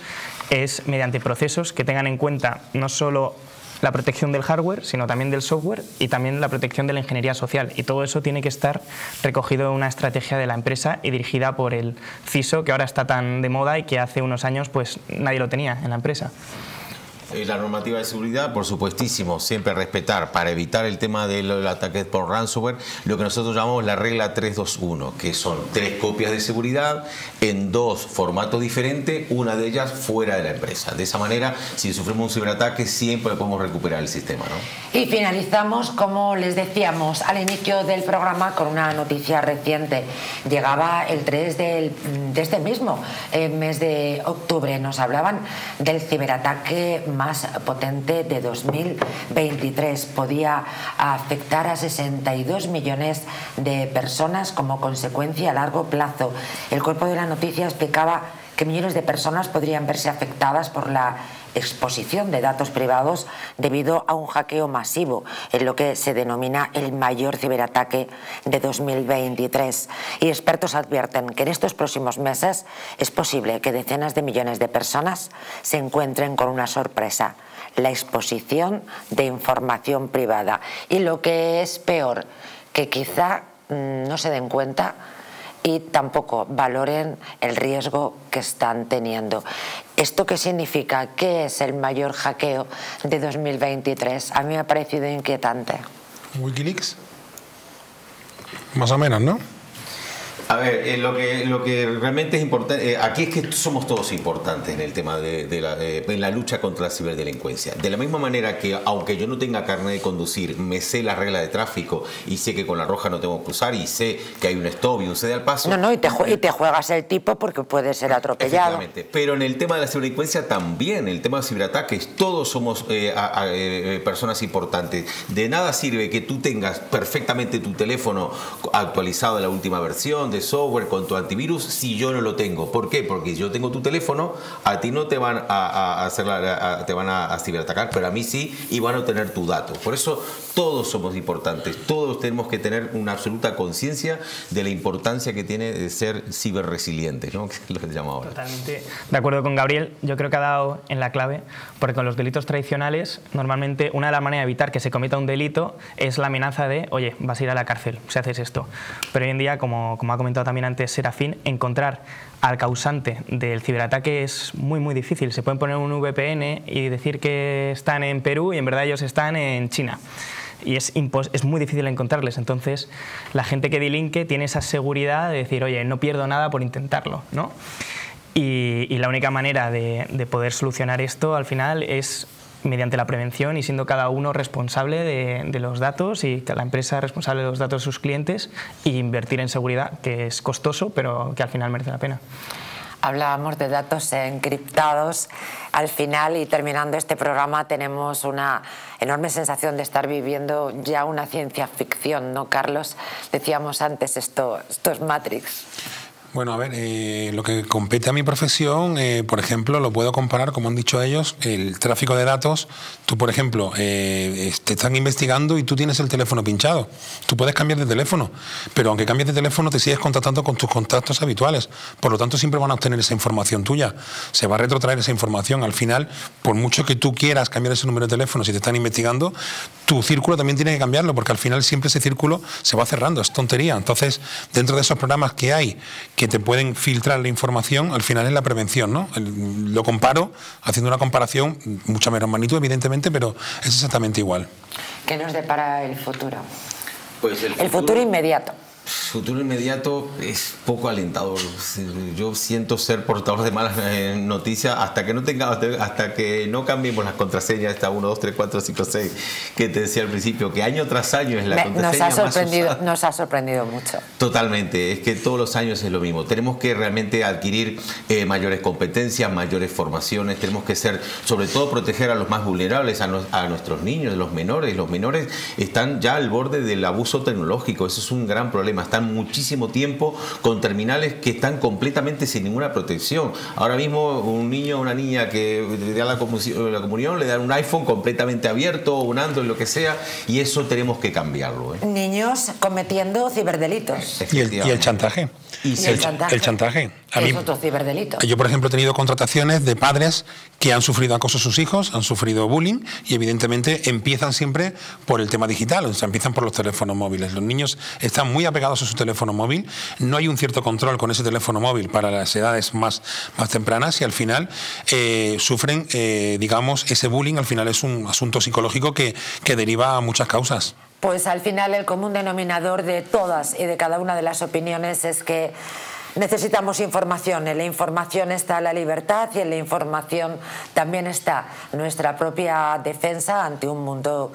es mediante procesos que tengan en cuenta no solo la protección del hardware, sino también del software y también la protección de la ingeniería social. Y todo eso tiene que estar recogido en una estrategia de la empresa y dirigida por el CISO, que ahora está tan de moda y que hace unos años pues nadie lo tenía en la empresa. Eh, la normativa de seguridad, por supuestísimo, siempre respetar para evitar el tema del ataque por ransomware, lo que nosotros llamamos la regla 321, que son tres copias de seguridad en dos formatos diferentes, una de ellas fuera de la empresa. De esa manera, si sufrimos un ciberataque, siempre podemos recuperar el sistema. ¿no? Y finalizamos, como les decíamos al inicio del programa, con una noticia reciente. Llegaba el 3 del, de este mismo eh, mes de octubre. Nos hablaban del ciberataque más potente de 2023. Podía afectar a 62 millones de personas como consecuencia a largo plazo. El cuerpo de la noticia explicaba que millones de personas podrían verse afectadas por la exposición de datos privados debido a un hackeo masivo, en lo que se denomina el mayor ciberataque de 2023. Y expertos advierten que en estos próximos meses es posible que decenas de millones de personas se encuentren con una sorpresa, la exposición de información privada. Y lo que es peor, que quizá mm, no se den cuenta y tampoco valoren el riesgo que están teniendo. ¿Esto qué significa? ¿Qué es el mayor hackeo de 2023? A mí me ha parecido inquietante. Wikileaks. Más o menos, ¿no? A ver, eh, lo, que, lo que realmente es importante, eh, aquí es que somos todos importantes en el tema de, la, eh, en la lucha contra la ciberdelincuencia. De la misma manera que, aunque yo no tenga carne de conducir, me sé la regla de tráfico y sé que con la roja no tengo que cruzar y sé que hay un stop y un cede al paso. No, no, y te, y te juegas el tipo porque puede ser atropellado. Pero en el tema de la ciberdelincuencia también, el tema de ciberataques, todos somos personas importantes. De nada sirve que tú tengas perfectamente tu teléfono actualizado de la última versión, de software, con tu antivirus, si yo no lo tengo. ¿Por qué? Porque yo tengo tu teléfono, a ti no te van a, hacer te van a, ciberatacar, pero a mí sí y van a tener tu dato. Por eso todos somos importantes, todos tenemos que tener una absoluta conciencia de la importancia que tiene de ser ciberresilientes, ¿no? (laughs) que es lo que se llama ahora. Totalmente de acuerdo con Gabriel, yo creo que ha dado en la clave, porque con los delitos tradicionales, normalmente una de las maneras de evitar que se cometa un delito es la amenaza de, oye, vas a ir a la cárcel si haces esto. Pero hoy en día, como, como ha comentado también antes Serafín, encontrar al causante del ciberataque es muy muy difícil. Se pueden poner un VPN y decir que están en Perú y en verdad ellos están en China y es, es muy difícil encontrarles. Entonces, la gente que delinque tiene esa seguridad de decir, oye, no pierdo nada por intentarlo. ¿no? Y, la única manera de, de, poder solucionar esto al final es mediante la prevención y siendo cada uno responsable de, de, los datos y la empresa responsable de los datos de sus clientes e invertir en seguridad, que es costoso, pero que al final merece la pena. Hablábamos de datos encriptados. Al final y terminando este programa tenemos una enorme sensación de estar viviendo ya una ciencia ficción, ¿no, Carlos? Decíamos antes, esto, esto es Matrix. Bueno, a ver, eh, lo que compete a mi profesión, eh, por ejemplo, lo puedo comparar, como han dicho ellos, el tráfico de datos. Tú, por ejemplo, eh, te están investigando y tú tienes el teléfono pinchado. Tú puedes cambiar de teléfono, pero aunque cambies de teléfono te sigues contactando con tus contactos habituales. Por lo tanto, siempre van a obtener esa información tuya. Se va a retrotraer esa información. Al final, por mucho que tú quieras cambiar ese número de teléfono si te están investigando, tu círculo también tiene que cambiarlo, porque al final siempre ese círculo se va cerrando. Es tontería. Entonces, dentro de esos programas que hay, que te pueden filtrar la información, al final es la prevención, ¿no? lo comparo, haciendo una comparación, mucha menos magnitud, evidentemente, pero es exactamente igual. ¿Qué nos depara el futuro? Pues el futuro inmediato futuro inmediato es poco alentador. Yo siento ser portador de malas eh, noticias hasta que no tenga, hasta que no cambiemos las contraseñas, esta 1, 2, 3, 4, 5, 6, que te decía al principio, que año tras año es la contraseña nos ha sorprendido, Nos ha sorprendido mucho. Totalmente, es que todos los años es lo mismo. Tenemos que realmente adquirir eh, mayores competencias, mayores formaciones, tenemos que ser, sobre todo, proteger a los más vulnerables, a, a nuestros niños, los menores. Los menores están ya al borde del abuso tecnológico, eso es un gran problema están muchísimo tiempo con terminales que están completamente sin ninguna protección. Ahora mismo un niño o una niña que le da la comunión, le dan un iPhone completamente abierto, un Android, lo que sea, y eso tenemos que cambiarlo. ¿eh? Niños cometiendo ciberdelitos. Y el, chantaje. Y, el, chantaje. El chantaje. Es otro ciberdelito. Yo, por ejemplo, he tenido contrataciones de padres que han sufrido acoso a sus hijos, han sufrido bullying y evidentemente empiezan siempre por el tema digital, o sea, empiezan por los teléfonos móviles. Los niños están muy apegados a su teléfono móvil, no hay un cierto control con ese teléfono móvil para las edades más, más tempranas y al final eh, sufren, eh, digamos, ese bullying al final es un asunto psicológico que, que deriva a muchas causas. Pues al final el común denominador de todas y de cada una de las opiniones es que necesitamos información. En la información está la libertad y en la información también está nuestra propia defensa ante un mundo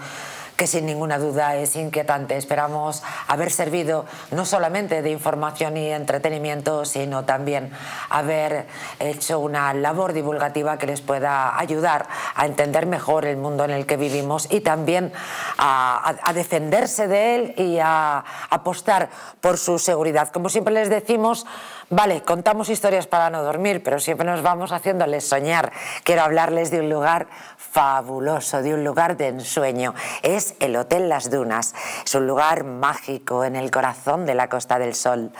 que sin ninguna duda es inquietante. Esperamos haber servido no solamente de información y entretenimiento, sino también haber hecho una labor divulgativa que les pueda ayudar a entender mejor el mundo en el que vivimos y también a, defenderse de él y a apostar por su seguridad. Como siempre les decimos, vale, contamos historias para no dormir, pero siempre nos vamos haciéndoles soñar. Quiero hablarles de un lugar fabuloso, de un lugar de ensueño. Es el Hotel Las Dunas. Es un lugar mágico en el corazón de la Costa del Sol,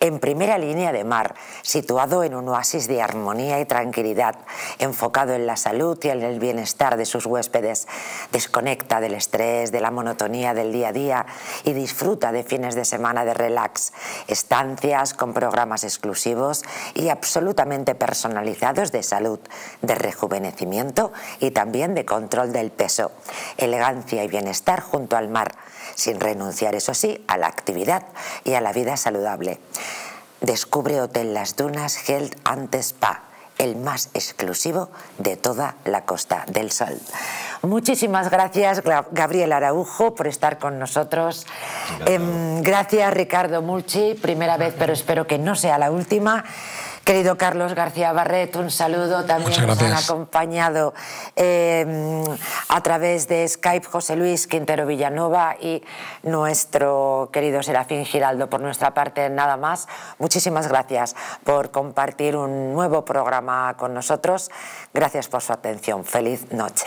en primera línea de mar, situado en un oasis de armonía y tranquilidad, enfocado en la salud y en el bienestar de sus huéspedes. Desconecta del estrés, de la monotonía del día a día y disfruta de fines de semana de relax, estancias con programas exclusivos y absolutamente personalizados de salud, de rejuvenecimiento y también de control del peso, elegancia y bienestar junto al mar, sin renunciar, eso sí, a la actividad y a la vida saludable. Descubre Hotel Las Dunas Health and Spa, el más exclusivo de toda la Costa del Sol. Muchísimas gracias, Gabriel Araujo, por estar con nosotros. Gracias, em, gracias Ricardo Mulchi, primera vez, pero espero que no sea la última. Querido Carlos García Barret, un saludo. También nos han acompañado em, a través de Skype José Luis Quintero Villanova y nuestro querido Serafín Giraldo. Por nuestra parte, nada más. Muchísimas gracias por compartir un nuevo programa con nosotros. Gracias por su atención. Feliz noche.